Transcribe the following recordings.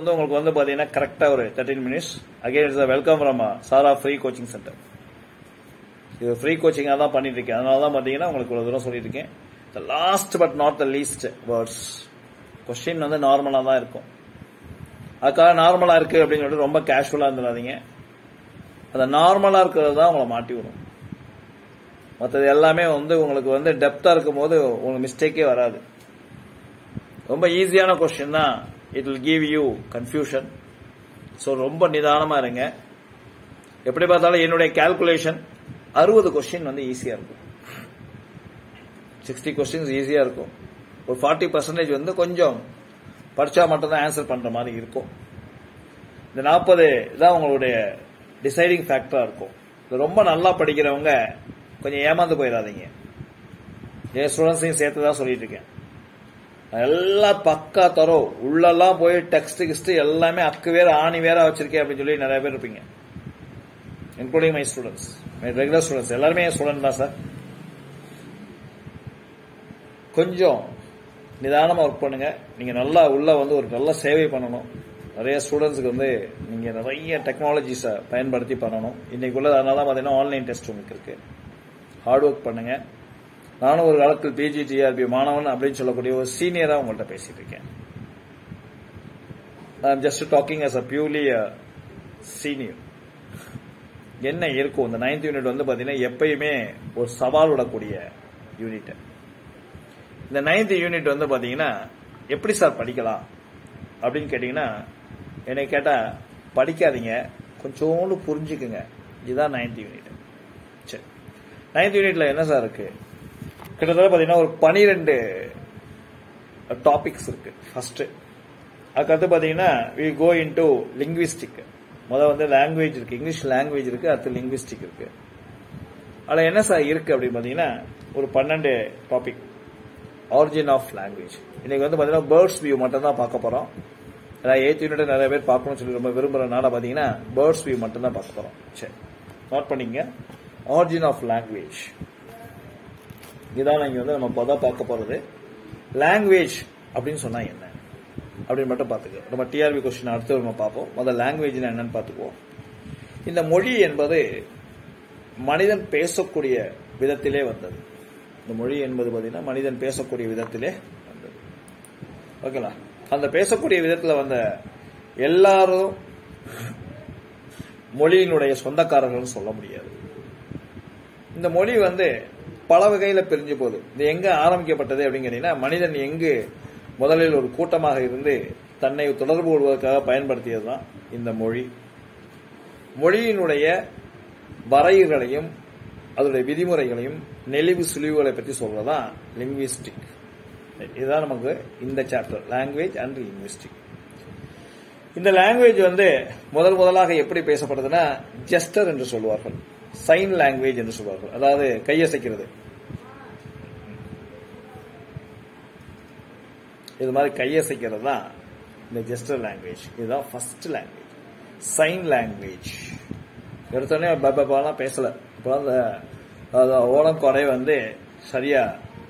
வந்து உங்களுக்கு வந்து பாத்தீங்கன்னா கரெக்டா ஒரு thirteen minutes again it's welcome from Sara free coaching centre இது ஃப்ரீ கோச்சிங்காக தான் பண்ணிட்டு இருக்கேன் அதனால தான் பார்த்தீங்கன்னா உங்களுக்கு இவ்வளோ தூரம் சொல்லியிருக்கேன் the last but not the least words question வந்து நார்மலாக தான் இருக்கும். அதுக்காக நார்மலாக இருக்கு அப்படின்னு சொல்லிட்டு ரொம்ப கேஷுவலாக இருந்துடாதீங்க. அந்த நார்மலாக இருக்கிறது தான் உங்களை மாட்டி விடும். மற்றது எல்லாமே வந்து உங்களுக்கு வந்து டெப்த்தாக இருக்கும் போது உங்களுக்கு மிஸ்டேக்கே வராது. ரொம்ப ஈஸியான கொஸ்டின் தான். It will give you confusion so ரொம்ப நிதானமாக இருங்க. எப்படி பார்த்தாலும் என்னுடைய கால்குலேஷன் அறுபது கொஸ்டின் வந்து ஈஸியாக இருக்கும். சிக்ஸ்டி கொஸ்டின்ஸ் ஈஸியாக இருக்கும். ஒரு ஃபார்ட்டி பர்சன்டேஜ் வந்து கொஞ்சம் படித்தா மட்டும்தான் ஆன்சர் பண்ணுற மாதிரி இருக்கும். இந்த நாற்பது தான் உங்களுடைய டிசைடிங் ஃபேக்டராக இருக்கும். இது ரொம்ப நல்லா படிக்கிறவங்க கொஞ்சம் ஏமாந்து போயிடாதீங்க. என் ஸ்டூடெண்ட்ஸையும் சேர்த்து தான் சொல்லிட்டு இருக்கேன். எல்லாம் பக்கா தரோம் உள்ளெல்லாம் போய் டெக்ஸ்ட் கிஸ்ட் எல்லாமே அக்கு வேற ஆணி வேற வச்சிருக்கேன் அப்படின்னு சொல்லி நிறைய பேர் இருப்பீங்க. Including my students my regular students எல்லாருமே என் ஸ்டூடெண்ட் தான் சார் கொஞ்சம் நிதானமாக ஒர்க் பண்ணுங்க. நீங்க நல்லா உள்ள வந்து ஒரு நல்ல சேவை பண்ணணும். நிறைய ஸ்டூடெண்ட்ஸ்க்கு வந்து நீங்க நிறைய டெக்னாலஜிஸை பயன்படுத்தி பண்ணணும். இன்னைக்குள்ள அதனால தான் ஆன்லைன் டெஸ்ட் உங்களுக்கு இருக்கு. ஹார்ட் ஒர்க் பண்ணுங்க. நானும் ஒரு காலத்தில் பிஜிடிஆர்பி மாணவன் அப்படின்னு சொல்லக்கூடிய ஒரு சீனியரா உங்கள்கிட்ட பேசிட்டு இருக்கேன். Just talking as a purely senior என்ன இருக்கும்? இந்த நைன்த் யூனிட் வந்து பாத்தீங்கன்னா எப்பயுமே ஒரு சவால் விடக்கூடிய யூனிட் இந்த நைன்த் யூனிட் வந்து பாத்தீங்கன்னா எப்படி சார் படிக்கலாம்? அப்படின்னு கேட்டீங்கன்னா என்னை கேட்டா படிக்காதீங்க. கொஞ்சோண்டு புரிஞ்சுக்குங்க. இதுதான் நைன்த் யூனிட் சரி. நைன்த் யூனிட்ல என்ன சார் இருக்கு? கிட்டத்தட்ட பார்த்தீங்கன்னா ஒரு பனிரெண்டு டாபிக்ஸ் இருக்கு. ஃபர்ஸ்ட் அதுக்கடுத்து பார்த்தீங்கன்னா we go in to linguistic முதல் வந்து லாங்குவேஜ் இருக்கு. இங்கிலீஷ் லாங்குவேஜ் இருக்கு. அடுத்து லிங்குவிஸ்டிக் இருக்கு. அதில் என்ன சார் இருக்கு அப்படின்னு பார்த்தீங்கன்னா ஒரு பன்னெண்டு டாபிக் ஆரிஜின் ஆஃப் லாங்குவேஜ் இன்னைக்கு வந்து பார்த்தீங்கன்னா பேர்ட்ஸ் வியூ மட்டும் தான் பார்க்க போறோம் அதாவது எயித் யூனிட் நிறைய பேர் பார்க்கணும்னு சொல்லி ரொம்ப விரும்புறதுனால பார்த்தீங்கன்னா பேர்ட்ஸ் வியூ மட்டும் தான் பார்க்க போறோம். சரி. நோட் பண்ணிங்க ஆரிஜின் ஆஃப் லாங்குவேஜ் இதான் இங்கே வந்து நம்ம பொதா பார்க்க போகிறது லாங்குவேஜ் அப்படின்னு சொன்னால் என்ன? அப்படின்னு மட்டும் பார்த்துக்கோ. நம்ம டிஆர்பி கொஸ்டின் அடுத்து நம்ம பார்ப்போம். முதல்ல லாங்குவேஜ்னா என்னன்னு பார்த்துக்குவோம். இந்த மொழி என்பது மனிதன் பேசக்கூடிய விதத்திலே வந்தது. இந்த மொழி என்பது பார்த்தீங்கன்னா மனிதன் பேசக்கூடிய விதத்திலே வந்தது. ஓகேங்களா அந்த பேசக்கூடிய விதத்தில் வந்த எல்லாரும் மொழியினுடைய சொந்தக்காரர்கள்னு சொல்ல முடியாது. இந்த மொழி வந்து பல வகையில பிரிஞ்சு போகுது. இது எங்க ஆரம்பிக்கப்பட்டது அப்படின்னு கேட்டீங்கன்னா மனிதன் எங்கு முதலில் ஒரு கூட்டமாக இருந்து தன்னை தொடர்பு கொள்வதற்காக பயன்படுத்தியதுதான் இந்த மொழி. மொழியினுடைய வரையறைகளையும் அதனுடைய விதிமுறைகளையும் நெளிவு சுழிவுகளை பற்றி சொல்றதுதான் லிங்குவிஸ்டிக் இதுதான் நமக்கு இந்த சாப்டர் லாங்குவேஜ் அண்ட் லிங்குவிஸ்டிக் இந்த லாங்குவேஜ் வந்து முதல் முதலாக எப்படி பேசப்படுதுன்னா ஜெஸ்டர் என்று சொல்வார்கள். சைன் லாங்குவேஜ் என்று சொல்வார்கள். அதாவது கையசைக்கிறது. இது மாதிரி கையசைக்கிறது தான் இந்த ஜெஸ்டர் லாங்குவேஜ் இதுதான் ஃபர்ஸ்ட் லாங்குவேஜ் சைன் லாங்குவேஜ் எடுத்தோடனே பாபாலாம் பேசல. இப்போ அந்த ஓலம் ஓணம் கொடை வந்து சரியா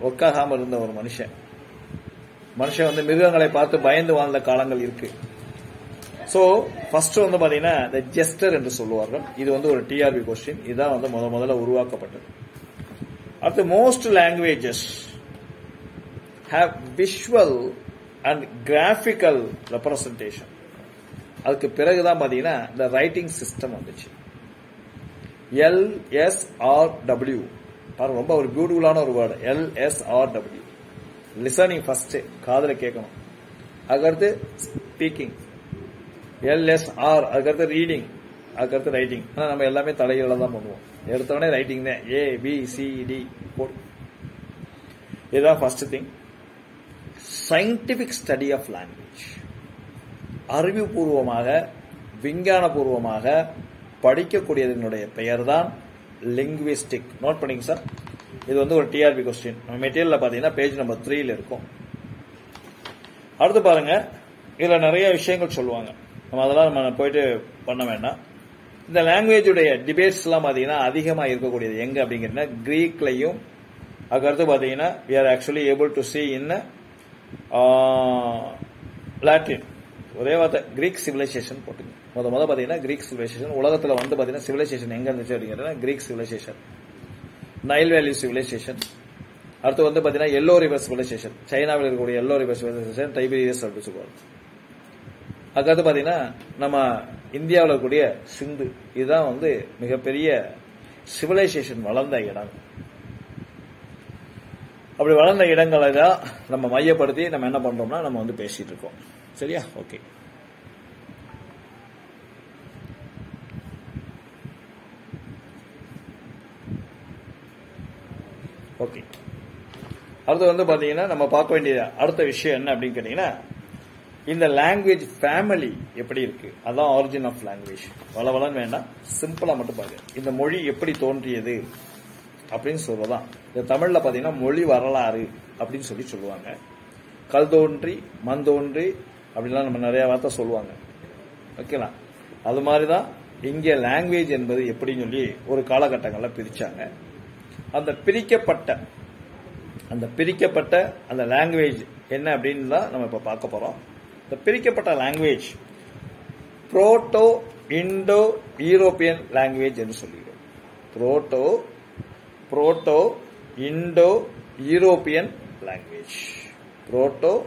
உட்காகாமல் இருந்த ஒரு மனுஷன். மனுஷன் வந்து மிருகங்களை பார்த்து பயந்து வாழ்ந்த காலங்கள் இருக்கு. சோ ஃபர்ஸ்ட் வந்து பாத்தீங்கன்னா இந்த ஜெஸ்டர் என்று சொல்லுவார்கள். இது வந்து ஒரு டிஆர்பி கொஸ்டின் இதுதான் வந்து முத முதல்ல உருவாக்கப்பட்டது. அடுத்து most languages have visual and graphical representation அதுக்கு பிறகுதான் பாத்தீங்கன்னா இந்த ரைட்டிங் சிஸ்டம் வந்துச்சு. எல் எஸ் ஆர் டபிள்யூ பாருங்க ரொம்ப ஒரு பியூட்டிஃபுல்லான ஒரு word L S R W listening first காதல கேட்கணும். அதுக்கடுத்து ஸ்பீக்கிங் எல்எஸ்ஆர் அதுக்கடுத்து ரீடிங் அதுக்கடுத்து ரைட்டிங் ஆனா நம்ம எல்லாமே தலைகீழ தான் பண்ணுவோம். எடுத்தவொடனே ரைட்டிங் தான். ஏ பி சி டி போடு இதுதான் first thing scientific study of language அறிவுபூர்வமாக விஞ்ஞானபூர்வமாக படிக்கக்கூடியதனுடைய பெயர் தான் லிங்குவிஸ்டிக் நோட் பண்ணிங்க சார் இது வந்து ஒரு டிஆர்பி கொஸ்டின் நம்ம மெட்டீரியலில் பாத்தீங்கன்னா பேஜ் நம்பர் த்ரீல இருக்கும். அடுத்து பாருங்க. இதுல நிறைய விஷயங்கள் சொல்லுவாங்க. நம்ம அதெல்லாம் நம்ம போயிட்டு பண்ண வேண்டாம். இந்த லாங்குவேஜுடைய டிபேட்ஸ் எல்லாம் பாத்தீங்கன்னா இருக்கக்கூடியது எங்க அப்படிங்கிறதுனா கிரீக்லையும் அதுக்கடுத்து பாத்தீங்கன்னா we are actually able to see in Latin ஒரே வார்த்தை கிரீக் சிவிலைசேஷன் போட்டுங்க முத முத பார்த்தீங்கன்னா கிரீக் சிவிலைசேஷன் உலகத்தில் வந்து பார்த்தீங்கன்னா சிவிலைசேஷன் எங்கே இருந்துச்சு அப்படிங்கிறதுனா Greek civilisation Nile valley civilisation அடுத்து வந்து பார்த்தீங்கன்னா எல்லோ ரிவர் சிவிலைசேஷன் சைனாவில் இருக்கக்கூடிய எல்லோ ரிவர் சிவிலைசேஷன் டைபீரியஸ் அப்படின்னு சொல்லுவாங்க. அதுக்கடுத்து பார்த்தீங்கன்னா நம்ம இந்தியாவில் இருக்கக்கூடிய சிந்து. இதுதான் வந்து மிகப்பெரிய சிவிலைசேஷன் வளர்ந்த இடம். அப்படி வளர்ந்த இடங்களை தான் நம்ம மையப்படுத்தி நம்ம என்ன பண்றோம்னா நம்ம வந்து பேசிட்டு இருக்கோம். சரியா? ஓகே. ஓகே. அடுத்து வந்து பாத்தீங்கன்னா நம்ம பார்க்க வேண்டிய அடுத்த விஷயம் என்ன அப்படின்னு கேட்டீங்கன்னா இந்த லாங்குவேஜ் ஃபேமிலி எப்படி இருக்கு? அதான் ஆரிஜின் ஆஃப் லாங்குவேஜ் வளவளன்னு வேண்டாம். சிம்பிளா மட்டும் பாருங்க. இந்த மொழி எப்படி தோன்றியது? அப்படின்னு சொல்றதான் இந்த தமிழ்ல பாத்தீங்கன்னா மொழி வரலாறு அப்படின்னு சொல்லி சொல்லுவாங்க. கல் தோன்றி மண் தோன்றி அப்படின்லாம் நம்ம நிறைய வார்த்தை சொல்லுவாங்க. ஓகேங்களா அது மாதிரிதான் இங்கே லாங்குவேஜ் என்பது எப்படின்னு சொல்லி ஒரு காலகட்டங்களில் பிரிச்சாங்க. அந்த பிரிக்கப்பட்ட அந்த பிரிக்கப்பட்ட அந்த லாங்குவேஜ் என்ன அப்படின்னு தான் நம்ம இப்போ பார்க்க போறோம். இந்த பிரிக்கப்பட்ட language proto Indo European language என்று சொல்லிடுவோம். Proto proto Indo European language proto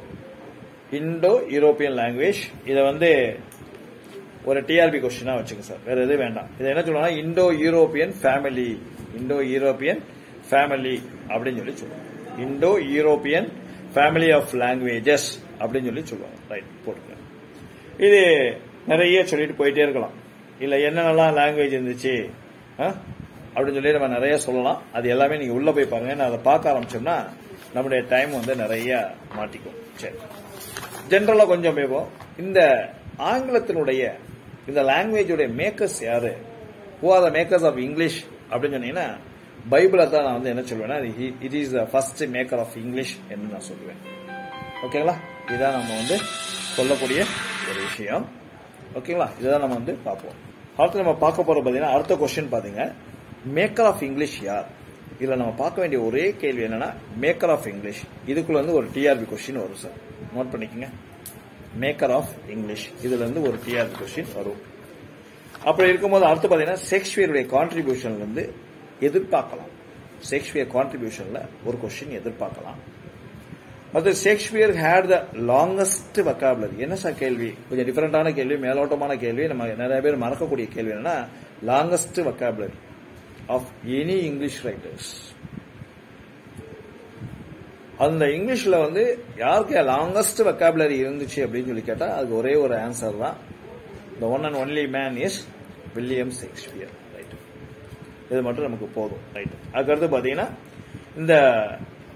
Indo European language இதை வந்து ஒரு டிஆர்பி கொஸ்டினா வச்சுங்க சார். வேற எதுவும் வேண்டாம். இதை என்ன சொல்லுவாங்கன்னா Indo European family Indo European family அப்படின்னு சொல்லி சொல்லுவாங்க. Indo European family of languages அப்படின்னு சொல்லி சொல்லுவாங்க. ரைட் போட்டுக்க இது நிறைய சொல்லிட்டு போயிட்டே இருக்கலாம். இல்ல என்னென்னலாம் லாங்குவேஜ் இருந்துச்சு? ஆ? அப்படின்னு சொல்லி நம்ம நிறைய சொல்லலாம். அது எல்லாமே நீங்க உள்ள போய் பாருங்க. நான் அதை பார்க்க ஆரம்பிச்சோம்னா நம்முடைய டைம் வந்து நிறைய மாட்டிக்கும். சரி. ஜென்ரலா கொஞ்சம் பேப்போம் இந்த ஆங்கிலத்தினுடைய இந்த லாங்குவேஜுடைய மேக்கர்ஸ் யாரு? Who are the makers of English அப்படின்னு சொன்னீங்கன்னா பைபிளை தான் நான் வந்து என்ன சொல்லுவேன்னா it is the first maker of English என்று நான் சொல்லுவேன். ஓகேங்களா இதுதான் நம்ம வந்து சொல்லக்கூடிய ஒரு விஷயம். ஓகேங்களா இதுதான் நம்ம வந்து பார்ப்போம். அடுத்து நம்ம பார்க்க போற பார்த்தீங்கன்னா அடுத்த கொஸ்டின் பாத்தீங்க. மேக்கர் ஆஃப் இங்கிலீஷ் யார்? இதுல நம்ம பார்க்க வேண்டிய ஒரே கேள்வி என்னன்னா மேக்கர் ஆஃப் இங்கிலீஷ் இதுக்குள்ள வந்து ஒரு டிஆர்பி கொஸ்டின் வரும் சார் நோட் பண்ணிக்கங்க. மேக்கர் ஆஃப் இங்கிலீஷ் இதுல இருந்து ஒரு டிஆர்பி கொஸ்டின் வரும். அப்படி இருக்கும்போது அடுத்து பாத்தீங்கன்னா ஷேக்ஸ்பியருடைய கான்ட்ரிபியூஷன்ல இருந்து எதிர்பார்க்கலாம். ஷேக்ஸ்பியர் கான்ட்ரிபியூஷன்ல ஒரு கொஸ்டின் எதிர்பார்க்கலாம். மற்ற Shakespeare had the longest vocabulary என்ன சார் கேள்வி? கொஞ்சம் டிஃபரெண்டான கேள்வி மேலோட்டமான கேள்வி. நம்ம நிறைய பேர் மறக்கக்கூடிய கேள்வி என்னன்னா longest vocabulary of any English writers அந்த இங்கிலீஷ்ல வந்து யாருக்கு லாங்கஸ்ட் வெக்காபுலரி இருந்துச்சு அப்படின்னு சொல்லி கேட்டா அதுக்கு ஒரே ஒரு ஆன்சர் தான். The one and only man is William Shakespeare right இது மட்டும் நமக்கு போதும் ரைட் அதுக்கடுத்து பாத்தீங்கன்னா இந்த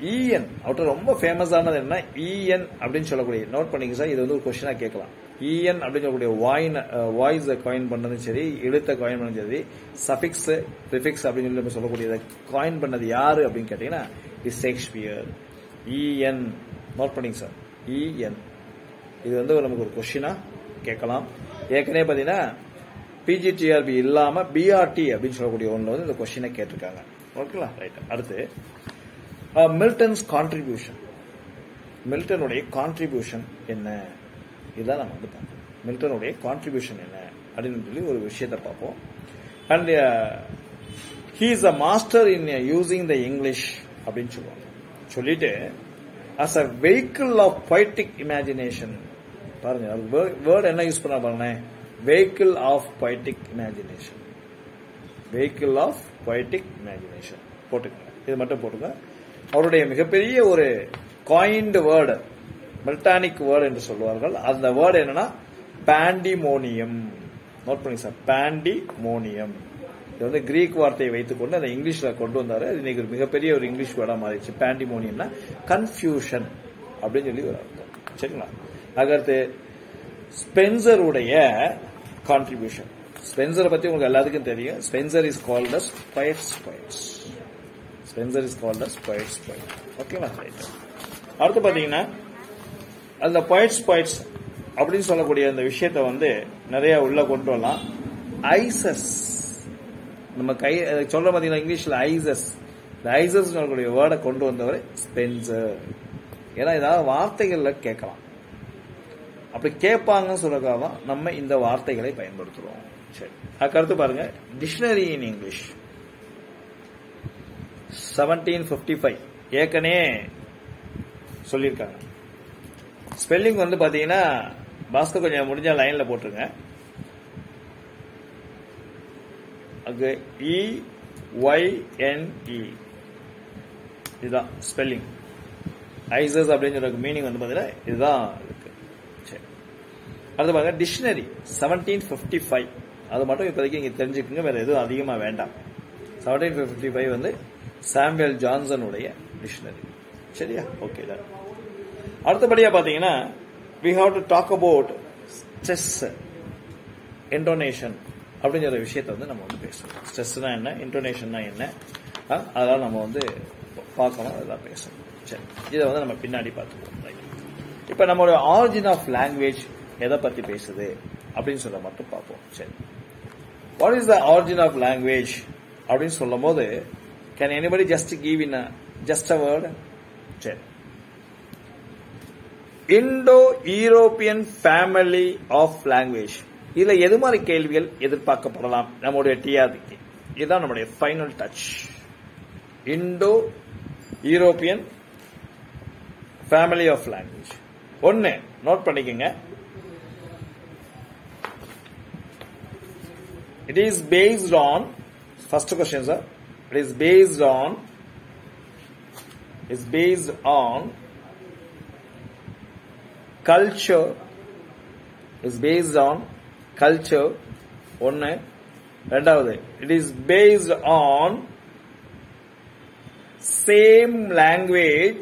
இஎன் அவர்கிட்ட ரொம்ப ஃபேமஸ் ஆனது என்ன? இஎன் அப்படின்னு சொல்லக்கூடிய நோட் பண்ணிக்க சார் இது வந்து ஒரு கொஸ்டினா கேட்கலாம். இஎன் அப்படின்னு சொல்லக்கூடிய வாயின் வாய்ஸ் காயின் பண்ணதும் சரி எழுத்த காயின் பண்ணதும் சரி சஃபிக்ஸ் ப்ரிஃபிக்ஸ் அப்படின்னு சொல்லி நம்ம சொல்லக்கூடியதை காயின் பண்ணது யாரு அப்படின்னு கேட்டீங்கன்னா is Shakespeare E N note பண்ணிங்க சார் இஎன் இது வந்து நமக்கு ஒரு கொஷினா கேட்கலாம். ஏற்கனவே பார்த்தீங்கன்னா பிஜிடிஆர்பி இல்லாமல் பிஆர்டி அப்படின்னு சொல்லக்கூடிய ஒன்று வந்து இந்த கொஷினை கேட்டிருக்காங்க. ஓகேங்களா ரைட் அடுத்து மில்டன்ஸ் கான்ட்ரிபியூஷன் மில்டனுடைய கான்ட்ரிபியூஷன் என்ன? இதுதான் நம்ம வந்து பார்க்கணும் மில்டனுடைய கான்ட்ரிபியூஷன் என்ன அப்படின்னு சொல்லி ஒரு விஷயத்தை பார்ப்போம். And he is a master in using the English அப்படின்னு சொல்லுவாங்க. சொல்லிட்டு as a vehicle of poetic imagination பாருங்க வேர்ட் என்ன யூஸ் பண்ண பாருங்க vehicle of poetic imagination vehicle of poetic imagination போட்டுக்கோங்க. இது மட்டும் போட்டுங்க அவருடைய மிகப்பெரிய ஒரு காயின்டு வேர்டு மெல்டானிக் வேர்டு என்று சொல்லுவார்கள் அந்த வேர்டு என்னன்னா பாண்டிமோனியம் நோட் பண்ணி சார். பாண்டிமோனியம் இது வந்து கிரீக் வார்த்தையை வைத்துக்கொண்டு அந்த இங்கிலீஷ்ல கொண்டு வந்தாரு. அது இன்னைக்கு ஒரு மிகப்பெரிய ஒரு இங்கிலீஷ் வேர்டா மாறிடுச்சு. பாண்டிமோனியம்னா கன்ஃபியூஷன் அப்படின்னு சொல்லி ஒரு அர்த்தம். சரிங்களா? அதுக்கடுத்து ஸ்பென்சருடைய கான்ட்ரிபியூஷன் ஸ்பென்சரை பத்தி உங்களுக்கு எல்லாத்துக்கும் தெரியும். Spenser is called as poets poets Spenser is called as poets poet ஓகேவா அடுத்து பாத்தீங்கன்னா அந்த பாயிட்ஸ் பாயிட்ஸ் அப்படின்னு சொல்லக்கூடிய அந்த விஷயத்தை வந்து நிறைய உள்ள கொண்டு வரலாம். ஐசஸ் நம்ம கை சொல்ற பாத்தீங்கன்னா இங்கிலீஷ்ல ஐசஸ் இந்த ஐசஸ் சொல்லக்கூடிய வேர்டை கொண்டு வந்தவர் ஸ்பென்சர் ஏன்னா ஏதாவது வார்த்தைகள்ல கேட்கலாம். அப்படி கேட்பாங்கன்னு சொல்றதுக்காக தான் நம்ம இந்த வார்த்தைகளை பயன்படுத்துறோம். சரி. அதுக்கடுத்து பாருங்க. Dictionary in English seventeen fifty five ஏற்கனவே சொல்லியிருக்காங்க. ஸ்பெல்லிங் வந்து பாத்தீங்கன்னா பாஸ்கர் கொஞ்சம் முடிஞ்ச லைன்ல போட்டுருங்க. அங்கே இ ஒய்என்இ இதுதான் ஸ்பெல்லிங். ஐசஸ் அப்படின்னு சொல்ற மீனிங் வந்து பாத்தீங்கன்னா இதுதான் இருக்கு. சரி. அடுத்து பாருங்க டிக்ஷனரி செவன்டீன் ஃபிஃப்டி ஃபைவ் அது மட்டும் இப்போதைக்கு இங்கே தெரிஞ்சுக்கோங்க வேற எதுவும் அதிகமாக வேண்டாம். செவன்டீன் ஃபிஃப்டி ஃபைவ் வந்து சாம்பியல் ஜான்சனுடைய டிக்ஷனரி சரியா? ஓகே அடுத்தபடியா பாத்தீங்கன்னா we have to talk about stress intonation அப்படிங்கிற விஷயத்த வந்து நம்ம வந்து பேசணும் ஸ்ட்ரெஸ்னா என்ன? இன்டோனேஷன்னா என்ன? அதெல்லாம் நம்ம வந்து பார்க்கணும் அதெல்லாம் பேசணும். சரி இதை வந்து நம்ம பின்னாடி பார்த்துக்குவோம் இப்போ நம்மளோட ஆரிஜின் ஆஃப் லாங்குவேஜ் எதை பத்தி பேசுது அப்படின்னு சொல்ல மட்டும் பார்ப்போம். சரி. What is the origin of language அப்படின்னு சொல்லும் போது can anybody just give in just a word சரி. Indo European family of language இதுல எது மாதிரி கேள்விகள் எதிர்பார்க்கப்படலாம்? நம்முடைய டிஆர்டிக்கு இதுதான் நம்முடைய final touch Indo European family of language ஒன்னு நோட் பண்ணிக்கங்க. It is based on first question sir it is based on is based on culture is based on culture ஒன்னு ரெண்டாவது it is based on same language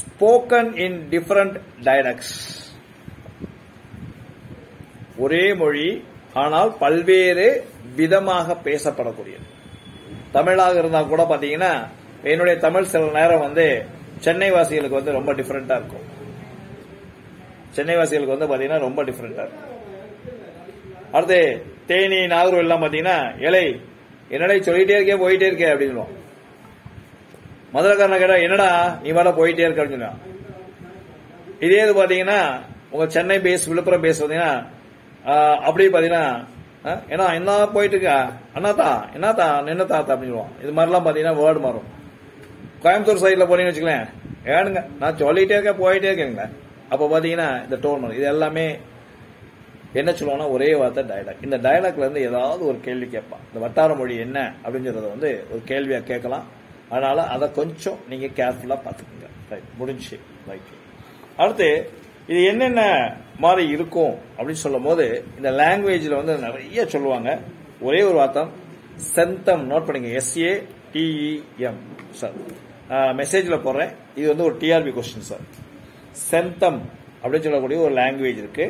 spoken in different dialects. ஒரே மொழி ஆனால் பல்வேறு விதமாக பேசப்படக்கூடியது. தமிழாக இருந்தா கூட பாத்தீங்கன்னா என்னுடைய தமிழ் சில நேரம் வந்து சென்னை வாசிகளுக்கு வந்து ரொம்ப டிஃபரெண்டா இருக்கும். சென்னை வாசிகளுக்கு வந்து பாத்தீங்கன்னா ரொம்ப டிஃபரெண்டா இருக்கும் அடுத்து தேனி நாகூர் எல்லாம் பாத்தீங்கன்னா இலை என்னடா சொல்லிட்டே இருக்கே போயிட்டே இருக்கே அப்படின்னு சொல்லுவோம் மதுரக்காரன கேட்டா என்னடா நீ வேலை போயிட்டே இருக்க அப்படின்னு இதே இது பாத்தீங்கன்னா உங்க சென்னை பேஸ் விழுப்புரம் பேஸ் பாத்தீங்கன்னா அப்படியே பாத்தீங்கன்னா ஏன்னா என்ன போயிட்டு இருக்கா? அண்ணாத்தா என்னத்தா நின்ன தாத்தா அப்படின்னு சொல்லுவான் இது மாதிரிலாம் பாத்தீங்கன்னா வேர்டு மாறும். கோயம்புத்தூர் சைட்ல போனீங்கன்னு வச்சுக்கலேன் ஏனுங்க நான் சொல்லிட்டே இருக்கேன் போயிட்டே இருக்கேங்க. அப்போ பார்த்தீங்கன்னா இந்த டோன் இது எல்லாமே என்ன சொல்லுவாங்கன்னா ஒரே வார்த்தை டயலாக் இந்த டயலாக்ல இருந்து ஏதாவது ஒரு கேள்வி கேட்பான். இந்த வட்டார மொழி என்ன அப்படிங்கறத வந்து ஒரு கேள்வியா கேட்கலாம். அதனால அதை கொஞ்சம் நீங்க கேர்ஃபுல்லா பாத்துக்கோங்க ரைட் முடிஞ்சு. ரைட் அடுத்து இது என்னென்ன மாதிரி இருக்கும் அப்படின்னு சொல்லும் போது இந்த லாங்குவேஜ்ல வந்து நிறைய சொல்லுவாங்க. ஒரே ஒரு வார்த்தை செந்தம் நோட் பண்ணுங்க S A T E M sir மெசேஜ்ல போடுறேன். இது வந்து ஒரு டிஆர்பி கொஸ்டின் சார் செந்தம் அப்படின்னு சொல்லக்கூடிய ஒரு லாங்குவேஜ் இருக்கு.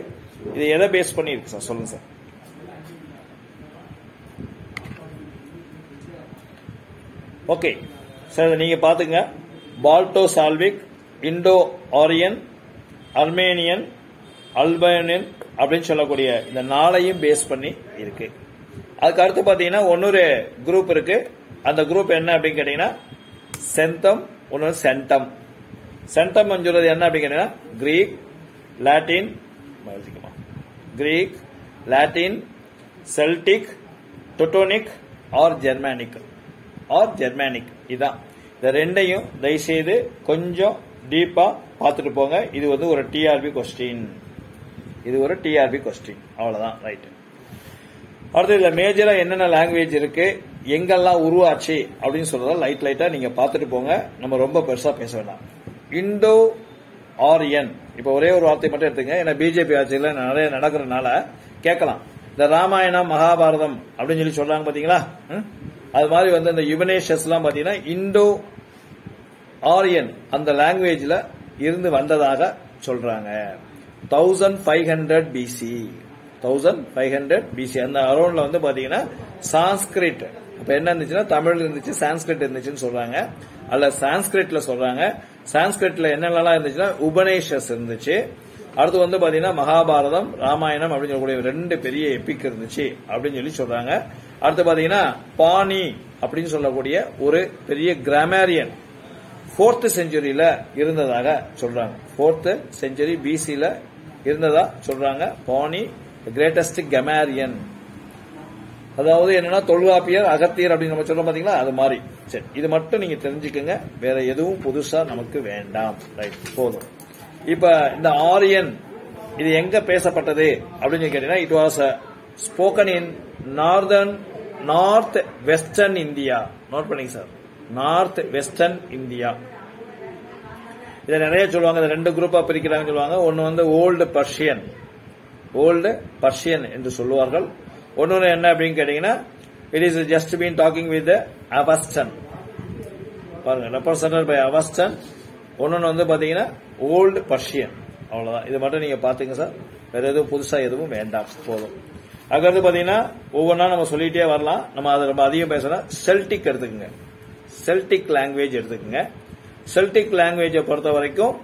இது எதை பேஸ் பண்ணி இருக்கு சார் சொல்லுங்க சார் ஓகே சார் நீங்க பாத்துங்க Balto Slavic Indo Aryan Armenian Albanian அப்படின்னு சொல்லக்கூடிய இந்த நாளையும் பேஸ் பண்ணி இருக்கு. அதுக்கு அடுத்து பாத்தீங்கன்னா ஒன்னொரு குரூப் இருக்கு. அந்த குரூப் என்ன அப்படின்னு கேட்டீங்கன்னா செந்தம் ஒன்னு சென்டம் சென்டம் சொல்றது என்ன அப்படின்னு Greek Latin Greek Latin Celtic Teutonic or Germanic or Germanic இதான். இந்த ரெண்டையும் தயவுசெய்து கொஞ்சம் டீப்பா பார்த்துட்டு போங்க. இது வந்து ஒரு டிஆர்பி கொஸ்டின் இது ஒரு டிஆர்பி கொஸ்டின் அவ்வளவுதான். ரைட் அடுத்து இதுல மேஜரா என்னென்ன லாங்குவேஜ் இருக்கு? எங்கெல்லாம் உருவாச்சு? அப்படின்னு சொல்றத லைட் லைட்டா நீங்க பார்த்துட்டு போங்க. நம்ம ரொம்ப பெருசா பேச வேண்டாம். இண்டோ ஆரியன் இப்ப ஒரே ஒரு வார்த்தை மட்டும் எடுத்துங்க. ஏன்னா பிஜேபி ஆட்சியில் நிறைய நடக்கிறதுனால கேட்கலாம். இந்த ராமாயணம் மகாபாரதம் அப்படின்னு சொல்லி சொல்றாங்க பாத்தீங்களா? ம்? அது மாதிரி வந்து இந்த யுவனேஷஸ் எல்லாம் பாத்தீங்கன்னா இண்டோ ஆரியன் அந்த லாங்குவேஜ்ல இருந்து வந்ததாக சொல்றாங்க. Thousand five hundred BC thousand five hundred BC அந்த அரௌண்ட்ல வந்து பாத்தீங்கன்னா சான்ஸ்கிரிட். இப்ப என்ன இருந்துச்சுன்னா தமிழ் இருந்துச்சு சான்ஸ்கிரிட் இருந்துச்சுன்னு சொல்றாங்க. அல்ல சான்ஸ்கிரிட்ல சொல்றாங்க. சான்ஸ்கிரிட்ல என்னென்னலாம் இருந்துச்சுன்னா உபநேஷஸ் இருந்துச்சு. அடுத்து வந்து பாத்தீங்கன்னா மகாபாரதம் ராமாயணம் அப்படின்னு சொல்லக்கூடிய ரெண்டு பெரிய எப்பிக் இருந்துச்சு அப்படின்னு சொல்லி சொல்றாங்க. அடுத்து பாத்தீங்கன்னா பாணி அப்படின்னு சொல்லக்கூடிய ஒரு பெரிய கிராமரியன் ஃபோர்த் செஞ்சுரியில இருந்ததாக சொல்றாங்க. ஃபோர்த் செஞ்சுரி பிசியில இருந்ததா சொல்றாங்க. பாணி கிரேட்டஸ்ட் கெமாரியன் அதாவது என்னன்னா தொல்காப்பியர் அகத்தியர் அப்படின்னு நம்ம சொல்றோம் பாத்தீங்களா? அது மாதிரி. சரி இது மட்டும் நீங்க தெரிஞ்சுக்கங்க. வேற எதுவும் புதுசா நமக்கு வேண்டாம். ரைட் போதும். இப்ப இந்த ஆரியன் இது எங்க பேசப்பட்டது அப்படின்னு கேட்டீங்கன்னா it was spoken in northern north western India note பண்ணிங்க சார் நார்த் வெஸ்டர்ன் இந்தியா இதை நிறைய சொல்லுவாங்க. இந்த ரெண்டு குரூப்பா பிரிக்கிறாங்கன்னு சொல்லுவாங்க. ஒன்னு வந்து ஓல்டு பர்ஷியன் ஓல்டு பர்ஷியன் என்று சொல்லுவார்கள். ஒன்னொன்னு என்ன அப்படின்னு கேட்டீங்கன்னா it is just been talking with Avestan பாருங்க ரெப்ரசன்டட் பை அவஸ்டன் ஒன்னொன்னு வந்து பாத்தீங்கன்னா ஓல்டு பர்ஷியன் அவ்வளவுதான். இது மட்டும் நீங்க பாத்துங்க சார். வேற எதுவும் புதுசா எதுவும் வேண்டாம். போதும். அதுக்கடுத்து பாத்தீங்கன்னா ஒவ்வொன்றா நம்ம சொல்லிட்டே வரலாம். நம்ம அதை ரொம்ப அதிகம் பேசுகிறோம் செல்டிக் எடுத்துக்கோங்க. செல்டிக் லாங்குவேஜ் எடுத்துக்கோங்க. செல்டிக் லாங்குவேஜை பொறுத்த வரைக்கும்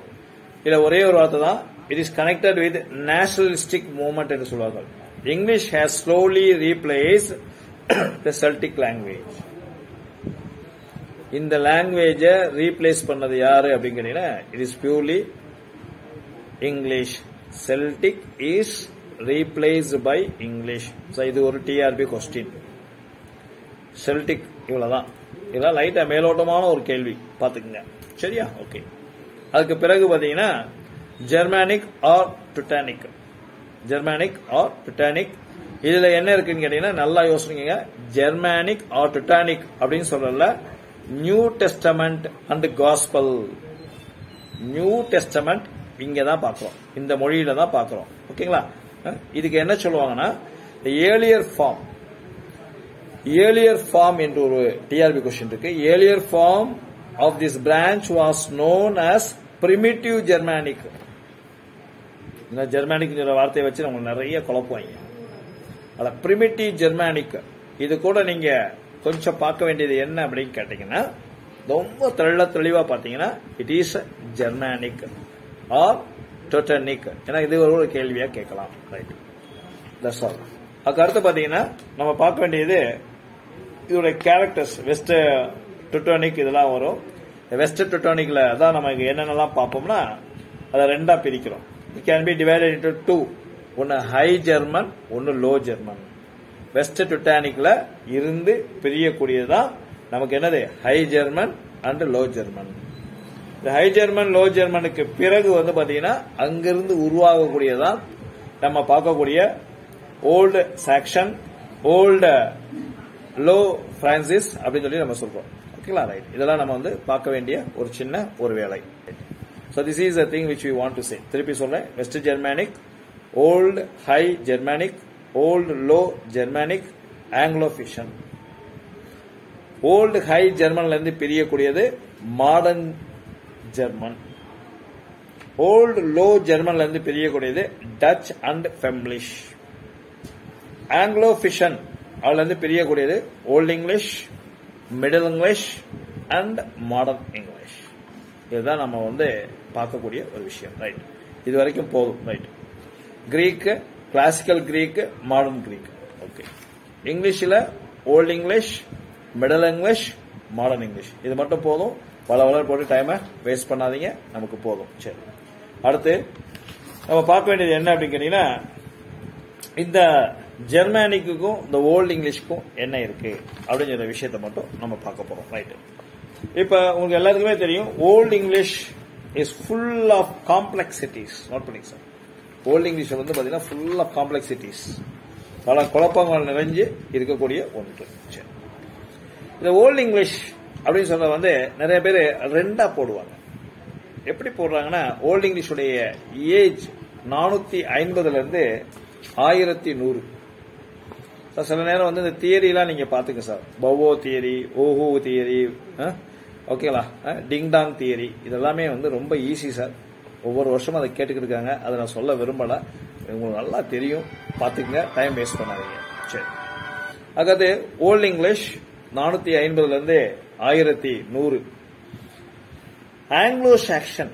இதுல ஒரே ஒரு வார்த்தை தான். It is connected with nationalistic movement என்று சொல்வார்கள். English has slowly replace the Celtic language இந்த லாங்குவேஜ ரீப்ளேஸ் பண்ணது யாரு அப்படின்னு கேட்டீங்கன்னா it is purely English Celtic is replace by English இது ஒரு டிஆர்பி கொஸ்டின் செல்டிக் இவ்வளவுதான். இதெல்லாம் லைட்டா மேலோட்டமான ஒரு கேள்வி. பாத்துக்கங்க சரியா? ஓகே அதுக்கு பிறகு பாத்தீங்கன்னா Germanic or Teutonic Germanic or Britannic இதுல என்ன இருக்குன்னு கேட்டீங்கன்னா நல்லா யோசிச்சுங்க ஜெர்மானிக் ஆர் பிரிட்டானிக் அப்படின்னு சொல்றல New Testament and gospel New Testament இங்க தான் பார்க்கிறோம். இந்த மொழியில தான் பார்க்கிறோம். ஓகேங்களா? இதுக்கு என்ன சொல்லுவாங்கன்னா ஏலியர் ஃபார்ம் ஏலியர் ஃபார்ம் என்று ஒரு டிஆர்பி கொஸ்டின் இருக்கு. Earlier form of this branch was known as primitive Germanic இந்த ஜெர்மானிக்ங்கிற வார்த்தையை வச்சு நம்ம நிறைய குழப்புவாங்க. அதில் பிரிமிட்டிவ் ஜெர்மானிக் இது கூட நீங்க கொஞ்சம் பார்க்க வேண்டியது என்ன அப்படின்னு கேட்டீங்கன்னா ரொம்ப தெள்ள தெளிவாக பார்த்தீங்கன்னா it is Germanic or Teutonic ஏன்னா இது ஒரு கேள்வியாக கேட்கலாம். ரைட் தட்ஸ் ஆல் அதுக்கு அடுத்து பார்த்தீங்கன்னா நம்ம பார்க்க வேண்டியது இதோட கேரக்டர்ஸ் வெஸ்ட் டொட்டோனிக் இதெல்லாம் வரும். வெஸ்ட் டுட்டோனிக்ல அதான் நம்ம என்னென்னலாம் பார்ப்போம்னா அதை ரெண்டா பிரிக்கிறோம். Can be divided into two ஒன்னு ஹை ஜெர்மன் ஒன்னு லோ ஜெர்மன் வெஸ்ட் டுட்டானிக்ல இருந்து பிரியக்கூடியதுதான் நமக்கு என்னது? High German and Low German இந்த ஹை ஜெர்மன் லோ ஜெர்மனுக்கு பிறகு வந்து பாத்தீங்கன்னா அங்கிருந்து உருவாகக்கூடியதான் நம்ம பார்க்கக்கூடிய Old Saxon Old Low Francis அப்படின்னு சொல்லி நம்ம சொல்றோம். ஓகேங்களா ரைட் இதெல்லாம் நம்ம வந்து பார்க்க வேண்டிய ஒரு சின்ன ஒரு வேலை. So this is a thing which we want to say திருப்பி சொல்றேன். West Germanic Old High Germanic Old Low Germanic Anglo Frisian Old High ஜெர்மன்ல இருந்து பிரியக்கூடியது மாடர்ன் ஜெர்மன் ஓல்டு லோ ஜெர்மன்ல இருந்து பிரியக்கூடியது Dutch and Flemish Anglo Frisian அதுல இருந்து பிரியக்கூடியது Old English Middle English and Modern English இதுதான் நம்ம வந்து பார்க்கக்கூடிய ஒரு விஷயம். ரைட் இது வரைக்கும் போதும். Right Greek classical Greek modern Greek okay இங்கிலீஷில் Old English Middle English Modern English இது மட்டும் போதும். பல வளர் போட்டு டைமை வேஸ்ட் பண்ணாதீங்க. நமக்கு போதும். சரி. அடுத்து நம்ம பார்க்க வேண்டியது என்ன அப்படின்னு கேட்டீங்கன்னா இந்த ஜெர்மானிக்குக்கும் இந்த ஓல்டு இங்கிலீஷ்க்கும் என்ன இருக்கு? அப்படிங்கிற விஷயத்த மட்டும் நம்ம பார்க்க போறோம். ரைட் இப்போ உங்களுக்கு எல்லாத்துக்குமே தெரியும் Old English is full of complexities note பண்ணிங்க சார் ஓல்டு இங்கிலீஷ் வந்து பார்த்தீங்கன்னா ஃபுல் ஆஃப் காம்ப்ளெக்சிட்டிஸ் பல குழப்பங்கள் நிறைஞ்சு இருக்கக்கூடிய ஒன்று. சரி. இந்த ஓல்டு இங்கிலீஷ் அப்படின்னு சொன்னது வந்து நிறைய பேர் ரெண்டா போடுவாங்க. எப்படி போடுறாங்கன்னா ஓல்டு இங்கிலீஷுடைய ஏஜ் நானூத்தி ஐம்பதுல இருந்து ஆயிரத்தி நூறு. சார் சில நேரம் வந்து இந்த தியரிலாம் நீங்க பாத்துங்க சார் பவோ தியரி ஓஹோ தியரி ஓகேங்களா டிங்டாங் தியரி இதெல்லாமே வந்து ரொம்ப ஈஸி சார் ஒவ்வொரு வருஷமும் அதை கேட்டுக்கிட்டு இருக்காங்க. அதை நான் சொல்ல விரும்பலை. உங்களுக்கு நல்லா தெரியும். பார்த்துக்கங்க. டைம் வேஸ்ட் பண்ணாதீங்க. சரி. அதாவது ஓல்டு இங்கிலீஷ் நானூற்றி ஐம்பதுலேருந்து ஆயிரத்தி நூறு. ஆங்கிலோ சாக்ஷன்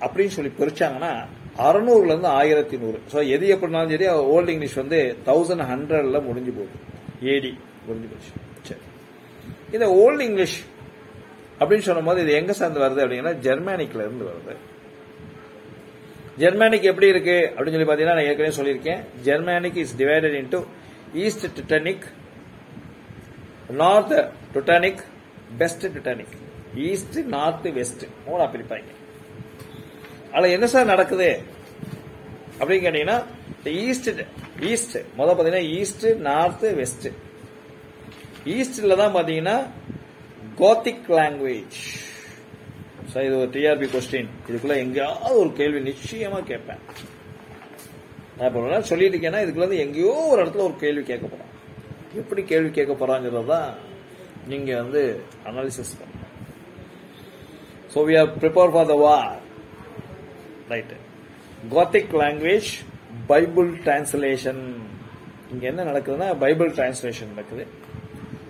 அப்படின்னு சொல்லி பிரிச்சாங்கன்னா அறநூறுலேருந்து ஆயிரத்தி நூறு. ஸோ எது எப்படினாலும் சரி ஓல்டு இங்கிலீஷ் வந்து தௌசண்ட் ஹண்ட்ரடில் முடிஞ்சு போகுது. ஏடி முடிஞ்சு போச்சு. சரி. இந்த ஓல்டு இங்கிலீஷ் அப்படின்னு சொல்லும்போது இது எங்க சார்ந்து வருது அப்படின்னா ஜெர்மானிக்ல இருந்து வருது. ஜெர்மானிக் எப்படி இருக்கு? அப்படின்னு சொல்லி பாத்தீங்கன்னா நான் ஏற்கனவே சொல்லியிருக்கேன். Germanic is divided into east Teutonic north Teutonic west Teutonic east north west மூணா பிரிப்பாங்க. அதுல என்ன சார் நடக்குது? அப்படின்னு கேட்டீங்கன்னா ஈஸ்ட் ஈஸ்ட் முதல் பாத்தீங்கன்னா ஈஸ்ட் நார்த் வெஸ்ட் ஈஸ்ட்ல தான் பாத்தீங்கன்னா கோத்திக் லாங்குவேஜ் சார் இது ஒரு டிஆர்பி கொஸ்டின் இதுக்குள்ள எங்கேயாவது ஒரு கேள்வி நிச்சயமா கேட்பேன். நான் இப்போ சொல்லிட்டு இருக்கேன்னா இதுக்குள்ள இருந்து எங்கேயோ ஒரு இடத்துல ஒரு கேள்வி கேட்க போறோம். எப்படி கேள்வி கேட்க போறாங்கிறது தான் நீங்க வந்து அனாலிசிஸ் பண்ணணும். So we are prepare for the war right Gothic language Bible translation இங்க என்ன நடக்குதுன்னா பைபிள் டிரான்ஸ்லேஷன் நடக்குது.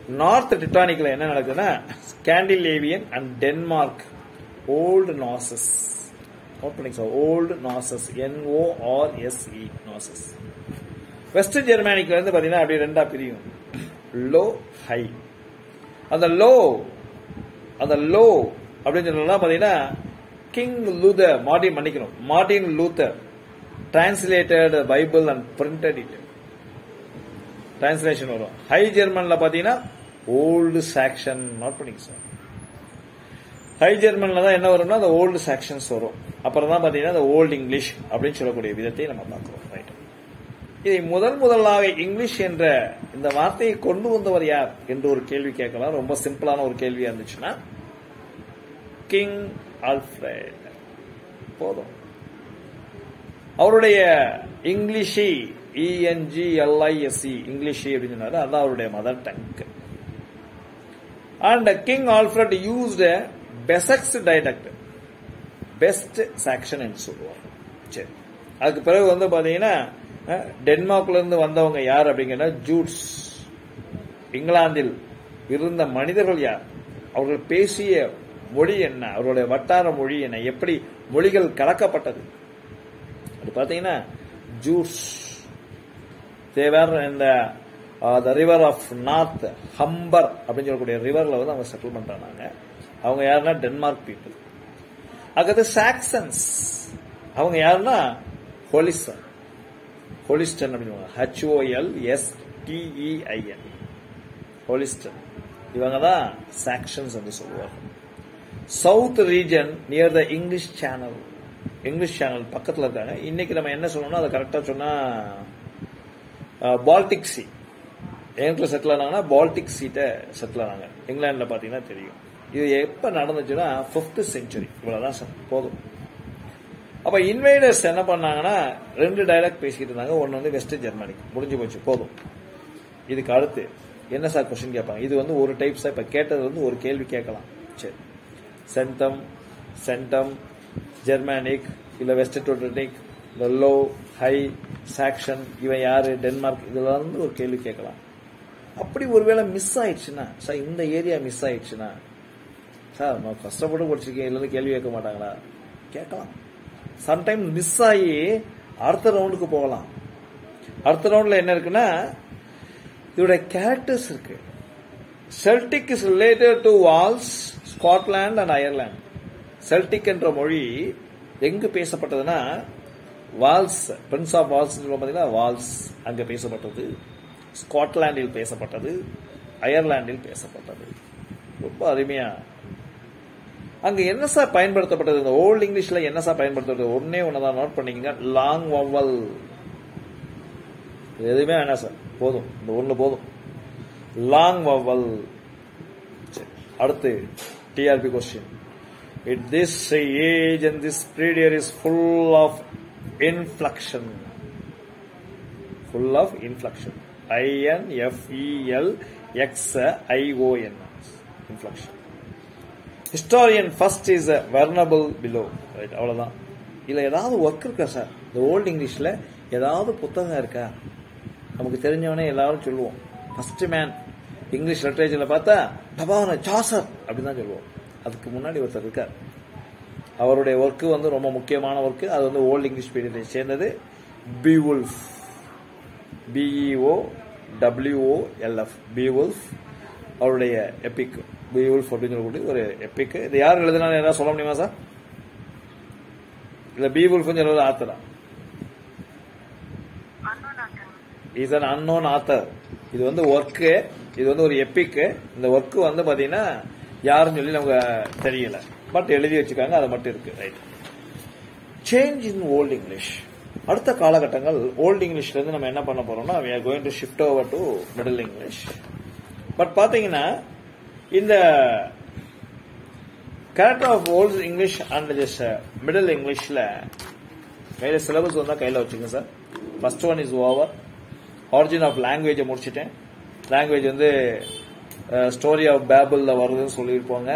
நார்த் டிட்டானிக்ல என்ன நடக்குதுன்னா Scandinavian and Denmark Old Norse note பண்ணிக்க Old Norse N O R S E Norse west ஜெர்மானிக்ல இருந்து பாத்தீங்கன்னா அப்படியே ரெண்டா பிரியும். லோ ஹை அந்த லோ அந்த லோ அப்படின்னு சொன்னா பாத்தீங்கன்னா கிங் லூதர் மார்டின் மன்னிக்கணும். Martin Luther translated Bible and printed it translation வரும். ஹை ஜெர்மன்ல பாத்தீங்கன்னா ஓல்டு சாக்ஷன் நோட் பண்ணிக்க சார். ஹை ஜெர்மன்ல தான் என்ன வரும்னா அந்த ஓல்டு சாக்ஷன்ஸ் வரும். அப்புறம் தான் பார்த்தீங்கன்னா அந்த ஓல்டு இங்கிலீஷ் அப்படின்னு சொல்லக்கூடிய விதத்தை நம்ம பார்க்குறோம் ரைட் இதை முதல் முதலாக இங்கிலீஷ் என்ற இந்த வார்த்தையை கொண்டு வந்தவர் யார் என்று ஒரு கேள்வி கேட்கலாம். ரொம்ப சிம்பிளான ஒரு கேள்வியா இருந்துச்சுன்னா கிங் ஆல்ஃபிரட் போதும். அவருடைய இங்கிலீஷி இஎன்ஜி எல்ஐஎஸ்சி இங்கிலீஷ் அப்படின்னு சொன்னாரு. அதான் அவருடைய mother tongue and King Alfred used Wessex dialect West Saxon என்று சொல்லுவாங்க சரி. அதுக்கு பிறகு வந்து பாத்தீங்கன்னா டென்மார்க்ல இருந்து வந்தவங்க யார் அப்படிங்கன்னா ஜூட்ஸ். இங்கிலாந்தில் இருந்த மனிதர்கள் யார்? அவர்கள் பேசிய மொழி என்ன? அவருடைய வட்டார மொழி என்ன? எப்படி மொழிகள் கலக்கப்பட்டது? அது பாத்தீங்கன்னா ஜூட்ஸ். தேவர் இந்த the river of north Humber அப்படின்னு சொல்லக்கூடிய ரிவர்ல வந்து அவங்க செட்டில்மெண்ட் ஆனாங்க அவங்க யாருன்னா டென்மார்க் பீப்புள் அடுத்து சாக்சன்ஸ் அவங்க யாருன்னா ஹோலிசன் ஹோலிஸ்டன் அப்படின்னு ஹெச்ஓஎல் எஸ் டிஇஐஎன் ஹோலிஸ்டன் இவங்க தான் சாக்ஷன்ஸ் என்று சொல்லுவாங்க. South region near the English Channel English Channel பக்கத்தில் இருக்காங்க. இன்னைக்கு நம்ம என்ன சொல்லணும்னா அதை கரெக்டாக சொன்னால் பால்டிக் சி எங்கிட்ட செட்டில் ஆனாங்கன்னா பால்டிக் சீட்டை செட்டில் ஆனாங்க. இங்கிலாண்டில் பார்த்தீங்கன்னா தெரியும். இது எப்போ நடந்துச்சுன்னா ஃபிஃப்த் செஞ்சுரி இவ்வளோதான் சார். போதும். அப்போ இன்வைடர்ஸ் என்ன பண்ணாங்கன்னா ரெண்டு டைலாக் பேசிக்கிட்டு இருந்தாங்க. ஒன்று வந்து வெஸ்ட் ஜெர்மனி முடிஞ்சு போச்சு. போதும். இதுக்கு அடுத்து என்ன சார் கொஸ்டின் கேட்பாங்க? இது வந்து ஒரு டைப் சார். கேட்டது வந்து ஒரு கேள்வி கேட்கலாம். சரி. சென்டம் சென்டம் ஜெர்மானிக் இல்லை வெஸ்ட் டோட்டனிக் இந்த லோ ஹை சாக்ஷன் இவன் யாரு? டென்மார்க் இதெல்லாம் வந்து ஒரு கேள்வி கேட்கலாம். அப்படி ஒருவேளை மிஸ் ஆயிடுச்சுன்னா சார் இந்த ஏரியா மிஸ் ஆயிடுச்சுன்னா சார் நான் கஷ்டப்பட்டு படிச்சிருக்கேன் இல்லைன்னு கேள்வி கேட்க மாட்டாங்களா? கேட்கலாம். சம்டைம் மிஸ் ஆகி அடுத்த ரவுண்டுக்கு போகலாம். அடுத்த ரவுண்டில் என்ன இருக்குன்னா இதோட கேரக்டர்ஸ் இருக்கு. Celtic is related to Wales Scotland and Ireland Celtic என்ற மொழி எங்கு பேசப்பட்டதுன்னா வால்ஸ் பிரின்ஸ் ஆஃப் வால்ஸ் பார்த்தீங்கன்னா வால்ஸ் அங்கே பேசப்பட்டது. ஸ்காட்லாண்டில் பேசப்பட்டது அயர்லாண்டில் பேசப்பட்டது. ரொம்ப அருமையா. அங்க என்ன சார் பயன்படுத்தப்பட்டது? இந்த ஓல்டு இங்கிலீஷ்ல என்ன சார் பயன்படுத்தப்பட்டது? ஒன்னே ஒன்னதான் நோட் பண்ணிக்கங்க. லாங் வவல் எதுவுமே வேணாம் சார். போதும். இந்த ஒண்ணு போதும். லாங் வவல் அடுத்து TRB question it this age and this period is full of inflection full of inflection I N F E L X I O N inflection historian first is vulnerable below right அவ்வளோதான் இல்லை ஏதாவது work இருக்கா sir இந்த old இங்கிலீஷில் ஏதாவது புத்தகம் இருக்கா? நமக்கு தெரிஞ்சவனே எல்லாரும் சொல்லுவோம். ஃபர்ஸ்ட் மேன் இங்கிலீஷ் லிட்ரேச்சரில் பார்த்தா டபான சாசர் அப்படின்னு தான் சொல்லுவோம். அதுக்கு முன்னாடி ஒருத்தர் இருக்கார். அவருடைய ஒர்க்கு வந்து ரொம்ப முக்கியமான ஒர்க்கு அது வந்து ஓல்டு இங்கிலீஷ் பீரியடை சேர்ந்தது. Beowulf B E O W O L F Beowulf அவருடைய எபிக் பிவுல்ஃப் அப்படின்னு சொல்லக்கூடிய ஒரு எபிக் இது யார் எழுதினாலும் ஏதாவது சொல்ல முடியுமா சார் இல்ல பி உல்ஃப்னு சொல்றது ஆத்தரா. இஸ் அன் அன்னோன் ஆத்தர் இது வந்து ஒர்க்கு இது வந்து ஒரு எப்பிக்கு இந்த ஒர்க்கு வந்து பாத்தீங்கன்னா யாருன்னு சொல்லி நமக்கு தெரியல. பட் எழுதி வச்சுக்காங்க அது மட்டும் இருக்கு right change in Old English அடுத்த காலகட்டங்கள் ஓல்டு இங்கிலீஷ்லேருந்து நம்ம என்ன பண்ண போறோம்னா we are going to shift over to Middle English but பார்த்தீங்கன்னா இந்த character of Old English and this Middle இங்கிலீஷில் கையில் சிலபஸ் வந்தால் கையில் வச்சுங்க sir first one is over origin of லாங்குவேஜை முடிச்சுட்டேன். லாங்குவேஜ் வந்து ஸ்டோரி ஆஃப் பேபிளில் வருதுன்னு சொல்லியிருப்பாங்க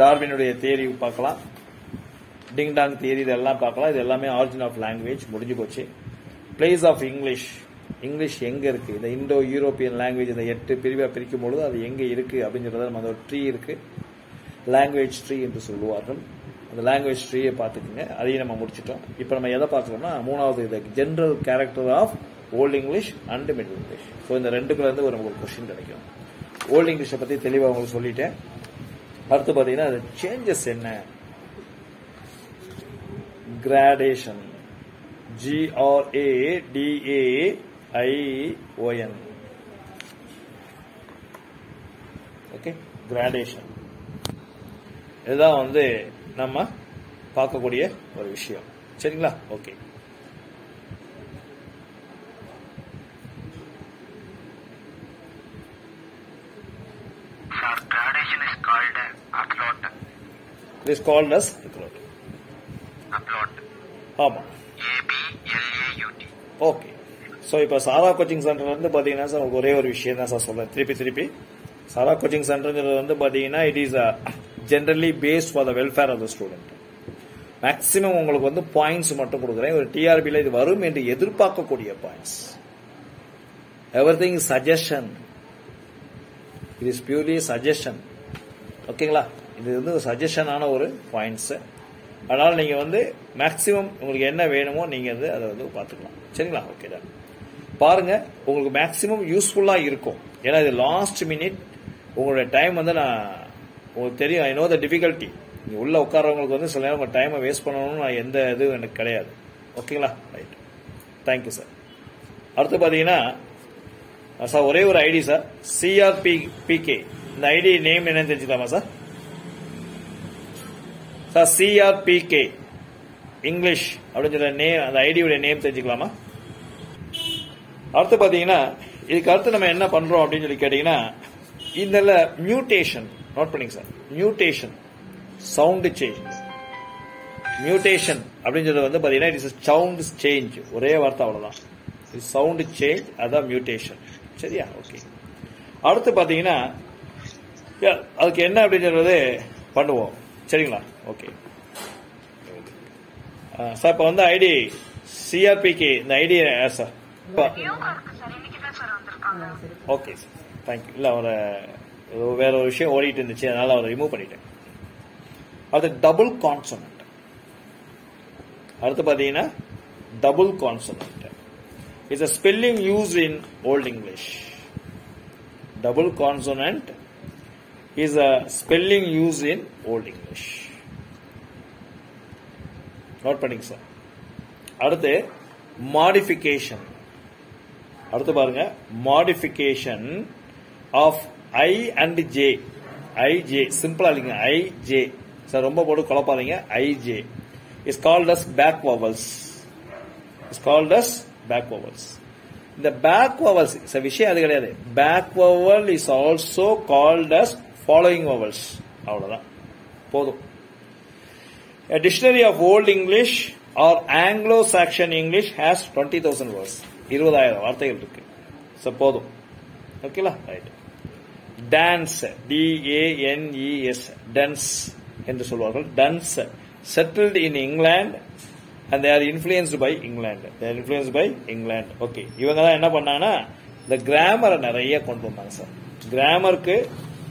டார்வினுடைய தேரி பார்க்கலாம். டிங் டாங் தியரி இதெல்லாம் பார்க்கலாம். இது எல்லாமே ஆரிஜின் ஆஃப் லாங்குவேஜ் முடிஞ்சு போச்சு. பிளேஸ் ஆஃப் இங்கிலீஷ் இங்கிலீஷ் எங்க இருக்கு? இந்த இந்தோ யூரோப்பியன் லாங்குவேஜ் இந்த எட்டு பிரிவா பிரிக்கும் பொழுது அது எங்க இருக்கு அப்படிங்கறத நம்ம அந்த ஒரு ட்ரீ இருக்கு. லாங்குவேஜ் ட்ரீ என்று சொல்லுவார்கள். அந்த லாங்குவேஜ் ட்ரீயை பார்த்துக்குங்க. அதையும் நம்ம முடிச்சிட்டோம். இப்போ நம்ம எதை பார்க்கறோம்னா மூணாவது இது general character of Old English and Middle English so இந்த ரெண்டுக்குள்ள இருந்து ஒரு உங்களுக்கு கொஸ்டின் கிடைக்கும். ஓல்டு இங்கிலீஷை பத்தி தெளிவாக உங்களுக்கு சொல்லிட்டேன். அடுத்து பார்த்தீங்கன்னா அது சேஞ்சஸ் என்ன? Gradation G R A D A I O N okay gradation இதுதான் வந்து நம்ம பார்க்கக்கூடிய ஒரு விஷயம் சரிங்களா okay Sir, gradation is called uh, upload. This called as Upload. ஆமாம் ஓகே ஸோ இப்போ சாரா கோச்சிங் சென்டர் வந்து பார்த்தீங்கன்னா சார் உங்களுக்கு ஒரே ஒரு விஷயம் தான் சார் சொல்கிறேன் திருப்பி திருப்பி. சாரா கோச்சிங் சென்டர்ங்கிறது வந்து பார்த்தீங்கன்னா it is a generally based for the welfare of the student maximum உங்களுக்கு வந்து பாயிண்ட்ஸ் மட்டும் கொடுக்குறேன். ஒரு டிஆர்பியில் இது வரும் என்று எதிர்பார்க்கக்கூடிய points every thing suggestion it is purely suggestion ஓகேங்களா இது வந்து சஜஷனான ஒரு பாயிண்ட்ஸு அதனால் நீங்கள் வந்து மேக்ஸிமம் உங்களுக்கு என்ன வேணுமோ நீங்கள் வந்து அதை வந்து பார்த்துக்கலாம். சரிங்களா? ஓகே தான் பாருங்கள் உங்களுக்கு மேக்ஸிமம் யூஸ்ஃபுல்லாக இருக்கும். ஏன்னா இது லாஸ்ட் மினிட் உங்களுடைய டைம் வந்து நான் உங்களுக்கு தெரியும் ஐ நோ த டிஃபிகல்ட்டி நீங்கள் உள்ளே உட்காரவங்களுக்கு வந்து சில நேரம் டைமை வேஸ்ட் பண்ணணும்னு நான் எந்த இதுவும் எனக்கு கிடையாது. ஓகேங்களா ரைட் தேங்க்யூ சார் அடுத்து பார்த்தீங்கன்னா சார் ஒரே ஒரு ஐடி சார் சிஆர்பி பிகே இந்த ஐடி நேம் என்னன்னு தெரிஞ்சுக்கலாமா சார் சார் சிஆர்பிகே இங்கிலீஷ் அப்படின்னு சொல்ற நேம் அந்த ஐடியுடைய நேம் தெரிஞ்சுக்கலாமா? அடுத்து பாத்தீங்கன்னா இதுக்கு அடுத்து நம்ம என்ன பண்றோம் அப்படின்னு சொல்லி கேட்டீங்கன்னா இந்த மியூட்டேஷன் நோட் பண்ணிங்க sir. Mutation sound change mutation அப்படின்றது வந்து பாத்தீங்கன்னா இட் இஸ் சவுண்ட் சேஞ்ச் ஒரே வார்த்தை அவ்வளவுதான். சவுண்ட் சேஞ்ச் அதான் மியூட்டேஷன் சரியா? ஓகே அடுத்து பாத்தீங்கன்னா அதுக்கு என்ன அப்படின்னு சொல்றது? பண்ணுவோம். சரிங்களா? ஓகே சார் இப்போ வந்து ஐடி சிஆர்பிக்கு இந்த ID sir. Okay sir thank you இல்லை அவரை வேற ஒரு விஷயம் ஓடிட்டு இருந்துச்சு அதனால அவரை ரிமூவ் பண்ணிட்டேன். அது டபுள் கான்சனன்ட் அடுத்து பார்த்தீங்கன்னா double consonant it's a spelling use in Old English double consonant is a spelling use in Old English. Note பண்ணிங்க சார் அடுத்து மாடிஃபிகேஷன் அடுத்து பாருங்க modification of I and J I J சிம்பிளா இல்லைங்க ஐ ஜே சார் ரொம்ப போட்டு குழப்பாதீங்க I J is called as back vowels is called as back vowels இந்த back vowels விஷயம் அது கிடையாது. Back vowel is also called as following vowels அவ்வளோதான் போதும். A dictionary of Old English or Anglo-Saxon English has 20,000 words. இருபதாயிரம் வார்த்தைகள் இருக்கு. So போதும். ஓகேலா right Danes D A N E S Danes என்று சொல்வார்கள். Danes settled in England and their influenced by England their influence by England okay இவங்க தான் என்ன பண்ணாங்கன்னா இந்த கிராமரை நிறைய கொண்டு வந்தாங்க சார் கிராமருக்கு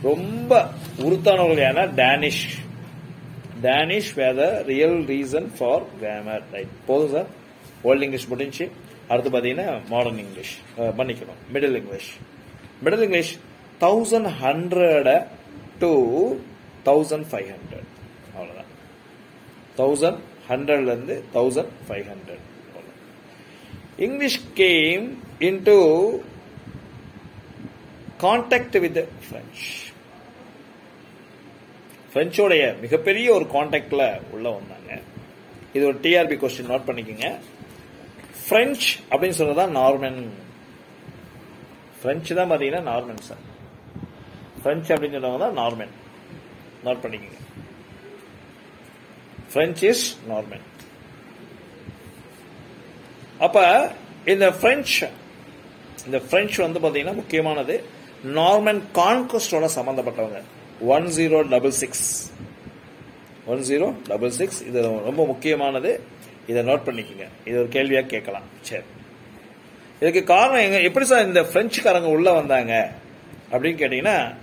ரொம்ப உருத்தானவர்கள் ஏன்னா Danish Danish were the real reason for grammar right போதும் சார். ஓல்ட் இங்கிலீஷ் முடிஞ்சு அடுத்து பார்த்தீங்கன்னா மாடர்ன் இங்கிலீஷ் பண்ணிக்கணும் Middle English Middle English thousand hundred to thousand five hundred அவ்வளோதான் தௌசண்ட் ஹண்ட்ரட்லேருந்து thousand five hundred English came into contact with French பிரெஞ்சோடைய மிகப்பெரிய ஒரு கான்டாக்ட்ல உள்ள வந்தாங்க. இது ஒரு டிஆர்பி கொஸ்டின் நோட் பண்ணிக்கோங்க. பிரெஞ்ச் அப்படின்னு சொல்றதா நார்மன் பிரெஞ்சு தான் பார்த்தீங்கன்னா நார்மன் சார் பிரெஞ்சு அப்படின்னு சொல்றவங்க தான் நார்மன் நோட் பண்ணிக்கோங்க. பிரெஞ்ச் இஸ் நார்மன் அப்ப இந்த ஃப்ரெஞ்ச் இந்த பிரெஞ்சு வந்து பார்த்தீங்கன்னா முக்கியமானது நார்மன் கான்கஸ்டோட சம்பந்தப்பட்டவங்க. One zero double six one zero double six இது ரொம்ப முக்கியமானது. இதை நோட் பண்ணிக்கோங்க. இது ஒரு கேள்வியாக கேட்கலாம். சரி. இதுக்கு காரணம் எங்க எப்படி சார் இந்த பிரெஞ்சுக்காரங்க உள்ள வந்தாங்க? அப்படின்னு கேட்டீங்கன்னா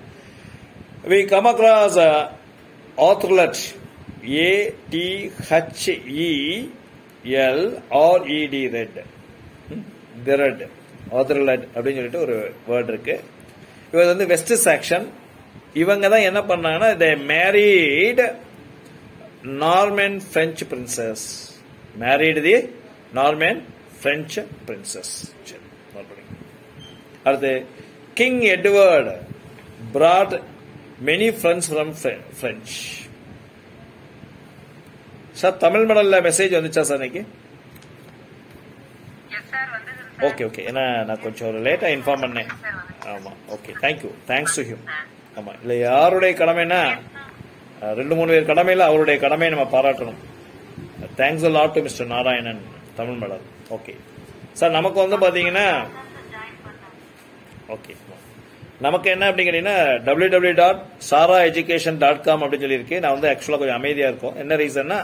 we come across Aethelred A T H L R red third Aethelred அப்படின்னு சொல்லிட்டு ஒரு வேர்ட் இருக்கு. இவர் வந்து வெஸ்ட் சாக்ஷன் இவங்க தான் என்ன பண்ணாங்கன்னா they married Norman French princess married the Norman French princess அடுத்து King Edward brought many friends from French sir Tamil மடல்ல message வந்துச்சா சார் இன்னைக்கு? ஓகே ஓகே ஏன்னா நான் கொஞ்சம் ஒரு லேட்டா இன்ஃபார்ம் பண்ணேன். ஆமா okay thank you thanks to him ஆமா. இல்ல யாருடைய கடமைன்னா ரெண்டு மூணு பேர் கடமையில அவருடைய கடமையை நம்ம பாராட்டணும். Thanks lot to mister Narayanan Tamil madam. Okay sir நமக்கு வந்து பாத்தீங்கன்னா ஓகே நமக்கு என்ன அப்படின்னு W W dot Sara education dot com அப்படின்னு சொல்லியிருக்கு. நான் வந்து ஆக்சுவலாக கொஞ்சம் அமைதியாக இருக்கும். என்ன ரீசன்னா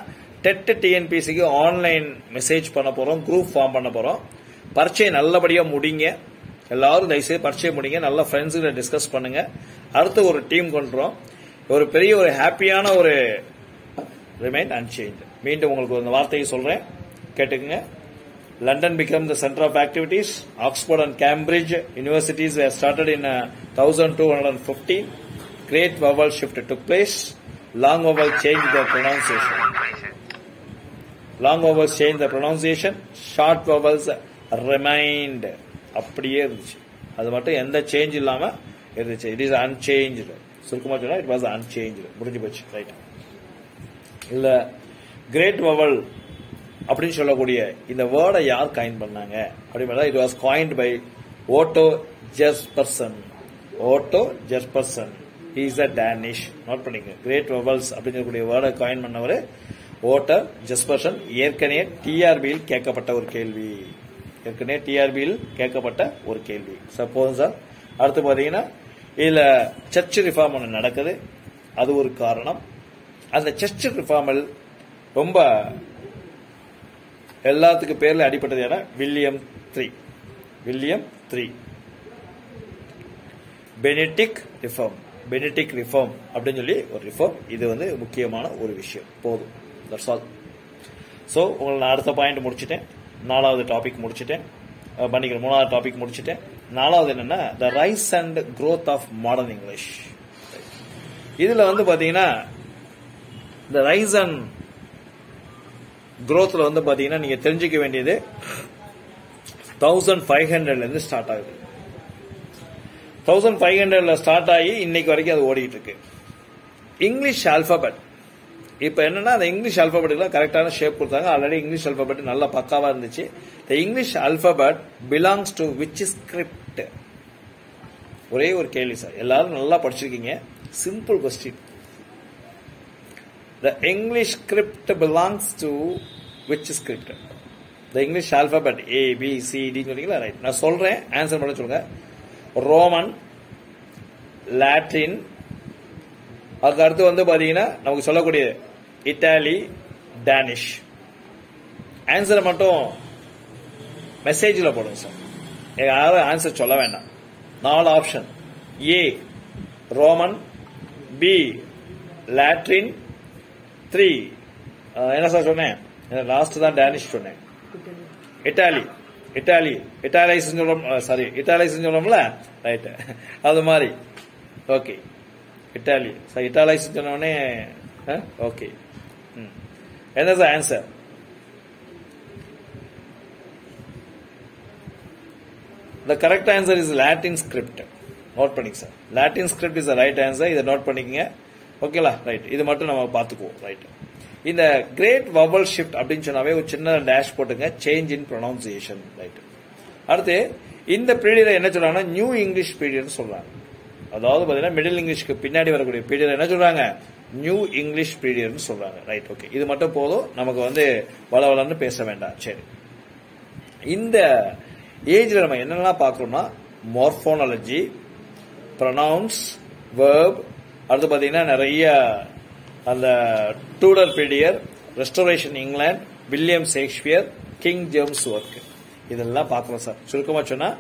டெட் டிஎன்பிசிக்கு ஆன்லைன் மெசேஜ் பண்ண போகிறோம் குரூப் ஃபார்ம் பண்ண போகிறோம் பரீட்சையை நல்லபடியாக முடிங்க. எல்லாரும் தயவுசெய்து பரீட்சையை முடிங்க நல்லா ஃப்ரெண்ட்ஸுகளை டிஸ்கஸ் பண்ணுங்க அடுத்து ஒரு டீம் கொண்டுறோம் ஒரு பெரிய ஒரு ஹாப்பியான ஒரு ரிமைன் அன்சேஞ்ச் மீண்டும் உங்களுக்கு அந்த வார்த்தையை சொல்றேன் கேட்டுக்குங்க London became the center of activities. Oxford and Cambridge universities were started in uh, 1215. Great vowel shift took place. Long vowel changed their pronunciation. One five sir Long vowels changed the pronunciation. Short vowels remained. அப்படியே இருந்துச்சு. அது மட்டும் எந்த change இல்லாம இருந்துச்சு. It is unchanged சுருக்கமா சொன்னா it was unchanged முடிஞ்சு போச்சு. ரைட் இல்ல கிரேட் வவல் அப்படின்னு சொல்லக்கூடிய இந்த வேர்டை யார் காயின் பண்ணாங்க? அப்படின்னா it was coined by Otto Jespersen Otto Jespersen is a Danish note பண்ணிக்க கிரேட் வவல்ஸ் அப்படின்னு சொல்லக்கூடிய வேர்டை காயின் பண்ணவர் ஓட்டர் ஜெஸ்பர்சன் ஏற்கனவே டிஆர்பியில் கேட்கப்பட்ட ஒரு கேள்வி. ஏற்கனவே டிஆர்பியில் கேட்கப்பட்ட ஒரு கேள்வி. சப்போஸ் சார் அடுத்து பார்த்தீங்கன்னா இதுல சர்ச் ரிஃபார்ம் ஒன்று நடக்குது. அது ஒரு காரணம். அந்த சர்ச் ரிஃபார்மில் ரொம்ப எல்லாத்துக்கு பேர்ல அடிப்பட்டது என்ன William three William three phonetic reform phonetic reform அப்படின்னு சொல்லி ஒரு ரிஃபார்ம் இது வந்து முக்கியமான ஒரு விஷயம். போதும். தட்ஸ் ஆல் ஸோ உங்களை நான் அடுத்த பாயிண்ட் முடிச்சிட்டேன். நாலாவது டாபிக் முடிச்சுட்டேன். பண்ணிக்கிற மூணாவது டாபிக் முடிச்சுட்டேன். நாலாவது என்னன்னா the rise and growth of modern English இதுல வந்து பாத்தீங்கன்னா இந்த ரைஸ் அண்ட் க்ரோத்ல வந்து பாத்தீங்கன்னா நீங்க தெரிஞ்சுக்க வேண்டியது தௌசண்ட் ஃபைவ் ஹண்ட்ரட்ல இருந்து ஸ்டார்ட் ஆகுது. தௌசண்ட் ஃபைவ் ஹண்ட்ரட்ல ஸ்டார்ட் ஆகி இன்னைக்கு வரைக்கும் அது ஓடிட்டு இருக்கு. இங்கிலீஷ் ஆல்பபெட் இப்போ என்னன்னா அந்த இங்கிலீஷ் ஆல்பபெட்டுக்குலாம் கரெக்டான ஷேப் கொடுத்தாங்க. ஆல்ரெடி இங்கிலீஷ் ஆல்பபெட் நல்லா பக்காவா இருந்துச்சு. The English alphabet belongs to which script ஒரே ஒரு கேள்வி சார் எல்லாரும் நல்லா படிச்சிருக்கீங்க. Simple question the English script belongs to which script the English alphabet A B C D சொன்னீங்களா? ரைட் நான் சொல்றேன். ஆன்சர் பண்ண சொல்லுங்க. ரோமன் லாட்டின் அதுக்கு அடுத்து வந்து பாத்தீங்கன்னா நமக்கு சொல்லக்கூடியது இட்டாலி டேனிஷ் ஆன்சரை மட்டும் மெசேஜில் போடுங்க சார் யாரும் ஆன்சர் சொல்ல வேண்டாம். நாலு option A Roman B Latin three என்ன சார் சொன்னேன்? லாஸ்ட் தான் டேனிஷ் சொன்னேன். இட்டாலி இட்டாலி இட்டாலைஸ் சொல்லணும் சாரி இட்டாலைஸ் சொல்லும்ல ரைட் அது மாதிரி. ஓகே இட்டாலி சார் இட்டாலைஸ் சொன்னோடனே ஓகே என்ன sir answer The correct answer is Latin script. Note பண்ணிக்க sir Latin script is right answer இதை நோட் பண்ணிக்கங்க. ஓகேலா ரைட் இது மட்டும் நம்ம பார்த்துக்குவோம். ரைட் இந்த கிரேட் வவல் ஷிஃப்ட் அப்படின்னு சொன்னாவே ஒரு சின்ன டேஷ் போட்டுங்க. சேஞ்ச் இன் ப்ரொனவுன்சியேஷன் ரைட் அடுத்து இந்த பீரியட் என்ன சொல்றாங்கன்னா நியூ இங்கிலீஷ் பீரியட்னு சொல்றாங்க. அதாவது பார்த்தீங்கன்னா மிடில் இங்கிலீஷ்க்கு பின்னாடி வரக்கூடிய பீரியட் என்ன சொல்றாங்க? நியூ இங்கிலீஷ் பீரியட்னு சொல்றாங்க. ரைட் ஓகே இது மட்டும் போதும். நமக்கு வந்து வளவலன்னு பேச வேண்டாம். சரி. இந்த ஏஜ்ல நம்ம என்னெல்லாம் பார்க்கறோம்னா மார்ஃபோனாலஜி ப்ரொனவுன்ஸ் வேர்ப் அடுத்து பார்த்தீங்கன்னா நிறைய அந்த Tudor பீடியர் restoration England William Shakespeare King James work இதெல்லாம் பார்க்குறோம் சார். சுருக்கமாக சொன்னால்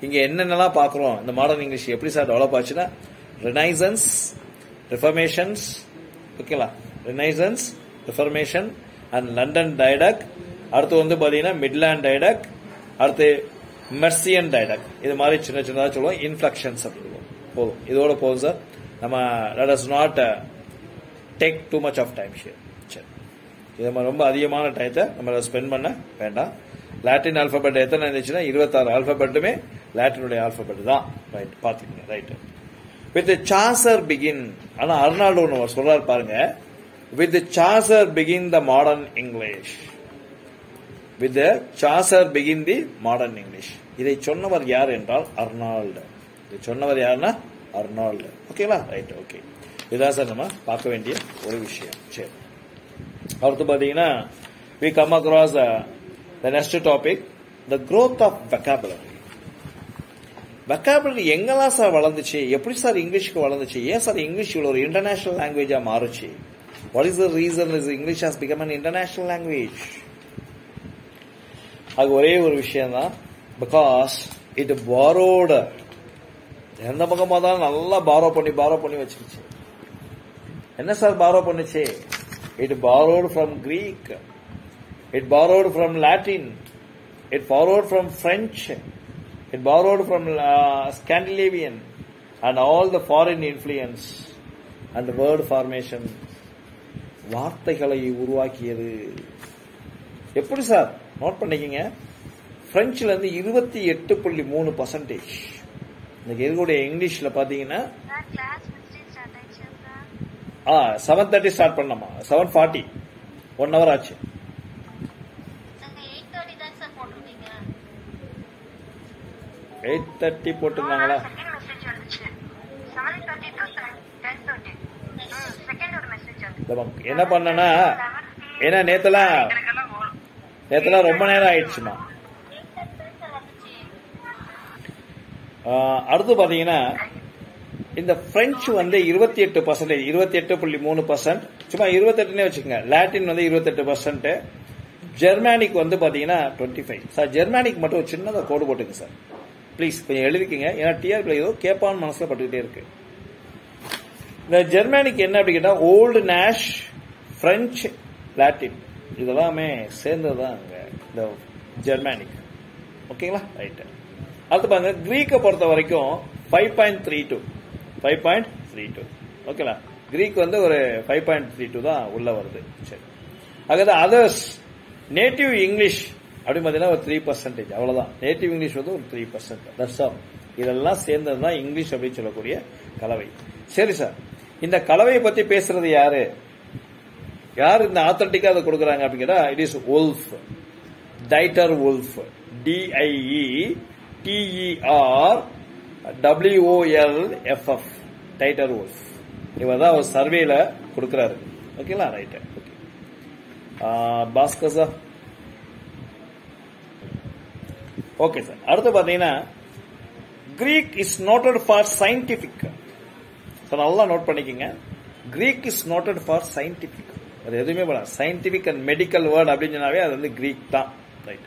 இங்கே என்னென்னலாம் பார்க்குறோம்? இந்த மாடர்ன் இங்கிலீஷ் எப்படி சார் டெவலப் ஆச்சுன்னா ரினைசன்ஸ் ரிஃபர்மேஷன்ஸ் ஓகேங்களா ரினைசன்ஸ் ரிஃபர்மேஷன் அண்ட் லண்டன் டைடக் அடுத்து வந்து பாத்தீங்கன்னா மிட்லாண்ட் டைடக் அடுத்து மெர்சியன் டைடக் இது மாதிரி சின்ன சின்னதாக சொல்லுவோம். இன்ஃபிளக்ஷன்ஸ் சொல்லுவோம். போதும். இதோட போதும் சார் நம்ம let us not take too much of time sheer சரி. இது மாதிரி ரொம்ப அதிகமான டயத்தை நம்ம ஸ்பெண்ட் பண்ண வேண்டாம். லாட்டின் ஆல்பபெட் எத்தனை இருந்துச்சுன்னா இருபத்தாறு ஆல்பபெட்டுமே லாட்டினுடைய ஆல்பபெட் தான். ரைட் பார்த்துக்கோங்க ரைட்டு வித் சாசர் பிகின் ஆனா அர்னால்டு ஒன்று சொல்றாரு பாருங்க. With Chaucer begin the modern English with Chaucer begin the modern English இதை சொன்னவர் யார் என்றால் அர்னால்டு. இதை சொன்னவர் யாருன்னா அர்னால்டு. ஓகேவா ரைட் ஓகே இதுதான் சார் நம்ம பார்க்க வேண்டிய ஒரு விஷயம். சரி. அடுத்து பாத்தீங்கன்னா we come across the next topic the growth of vocabulary vocabulary எங்கெல்லாம் சார் வளர்ந்துச்சு? எப்படி சார் இங்கிலீஷ்க்கு வளர்ந்துச்சு? ஏன் சார் இங்கிலீஷ் இவ்வளோ ஒரு இன்டர்நேஷனல் லாங்குவேஜாக மாறுச்சு? What is the reason is English has become an international language அது ஒரே ஒரு விஷயம் தான் பிகாஸ் இட் பாரோட எந்த பக்கமாக தான் நல்லா பாரோ பண்ணி பாரோ பண்ணி வச்சிருச்சு. என்ன சார் பாரோ பண்ணுச்சு? It borrowed from Greek it borrowed from Latin it borrowed from it borrowed from Scandinavian and all the foreign influence and word formation வார்த்தைகளை உருவாக்கியது. எப்படி சார்? நோட் பண்ணிக்கங்க. பிரெஞ்சுல இருந்து இருபத்தி எட்டு புள்ளி மூணு பர்சன்டேஜ் இன்னைக்கு இருக்கக்கூடிய இங்கிலீஷ்ல சார் ஆ செவன் தேர்ட்டி ஸ்டார்ட் பண்ணலாமா? செவன் ஃபார்ட்டி ஒன் ஹவர் ஆச்சு நாங்கள் எயிட் தேர்ட்டி தான் சார் போட்டிருக்கீங்க எயிட் தேர்ட்டி போட்டிருந்தாங்களா செகண்ட் மெசேஜ் வந்துச்சு seven thirty to ten thirty second ஒரு மெசேஜ் வந்து இந்த பக்கம் என்ன பண்ணனா ஏன்னா நேத்தெல்லாம் நேத்தெல்லாம் ரொம்ப நேரம் ஆயிடுச்சுமா? எயிட் தேர்ட்டி அடுத்து பாத்தீங்கன்னா இந்த பிரெஞ்சு வந்து இருபத்தி எட்டு பர்சன்டேஜ் இருபத்தி எட்டு புள்ளி மூணு பர்சன்ட் சும்மா இருபத்தெட்டுனே வச்சுக்கோங்க. லாட்டின் வந்து இருபத்தெட்டு பர்சன்ட் ஜெர்மானிக் வந்து பாத்தீங்கன்னா டுவெண்ட்டி ஃபைவ் சார் ஜெர்மானிக் மட்டும் சின்னதாக கோடு போட்டுங்க சார் ப்ளீஸ் கொஞ்சம் எழுதிக்கங்க. ஏன்னா டிஆர்பி ஏதோ கேட்பான்னு மனசுல பட்டுக்கிட்டே இருக்கு. இந்த ஜெர்மானிக் என்ன அப்படி கேட்டா ஓல்டு நேஷ் பிரெஞ்சு லாட்டின் இதெல்லாமே சேர்ந்தது தான் அங்க இந்த ஜெர்மானிக் ஓகேங்களா? ரைட்டு அடுத்து பாருங்க கிரீக்கை பொறுத்த வரைக்கும் five point three two five point three two ஓகேங்களா? கிரீக் வந்து ஒரு ஃபைவ் பாயிண்ட் த்ரீ டூ தான் உள்ள வருது. சரி. அதாவது அதர்ஸ் நேட்டிவ் இங்கிலீஷ் அப்படி பார்த்தீங்கன்னா ஒரு த்ரீ பர்சன்டேஜ் அவ்வளவுதான். நேட்டிவ் இங்கிலீஷ் வந்து ஒரு த்ரீ பர்சன்ட் தட்ஸ் ஆல் இதெல்லாம் சேர்ந்தது தான் இங்கிலீஷ் அப்படின்னு சொல்லக்கூடிய கலவை. சரி சார் இந்த கலவையை பத்தி பேசுறது யாரு? யார் இந்த ஆத்தன்டிக்கா அதை கொடுக்குறாங்க அப்படிங்கிறா? It is Wolff Dieter Wolff D I E D E R W O L F F Dieter Wolff இவர் தான் அவர் சர்வேல கொடுக்குறாரு. ஓகேங்களா right okay Bhaskar sir okay sir அடுத்து பார்த்தீங்கன்னா Greek is noted for scientific so நல்லா நோட் பண்ணிக்கோங்க. Greek is noted for scientific அது எதுவுமே பண்ண சயின்டிபிக் அண்ட் மெடிக்கல் வேர்ட் அப்படின்னு சொன்னாவே அது வந்து கிரீக் தான். ரைட்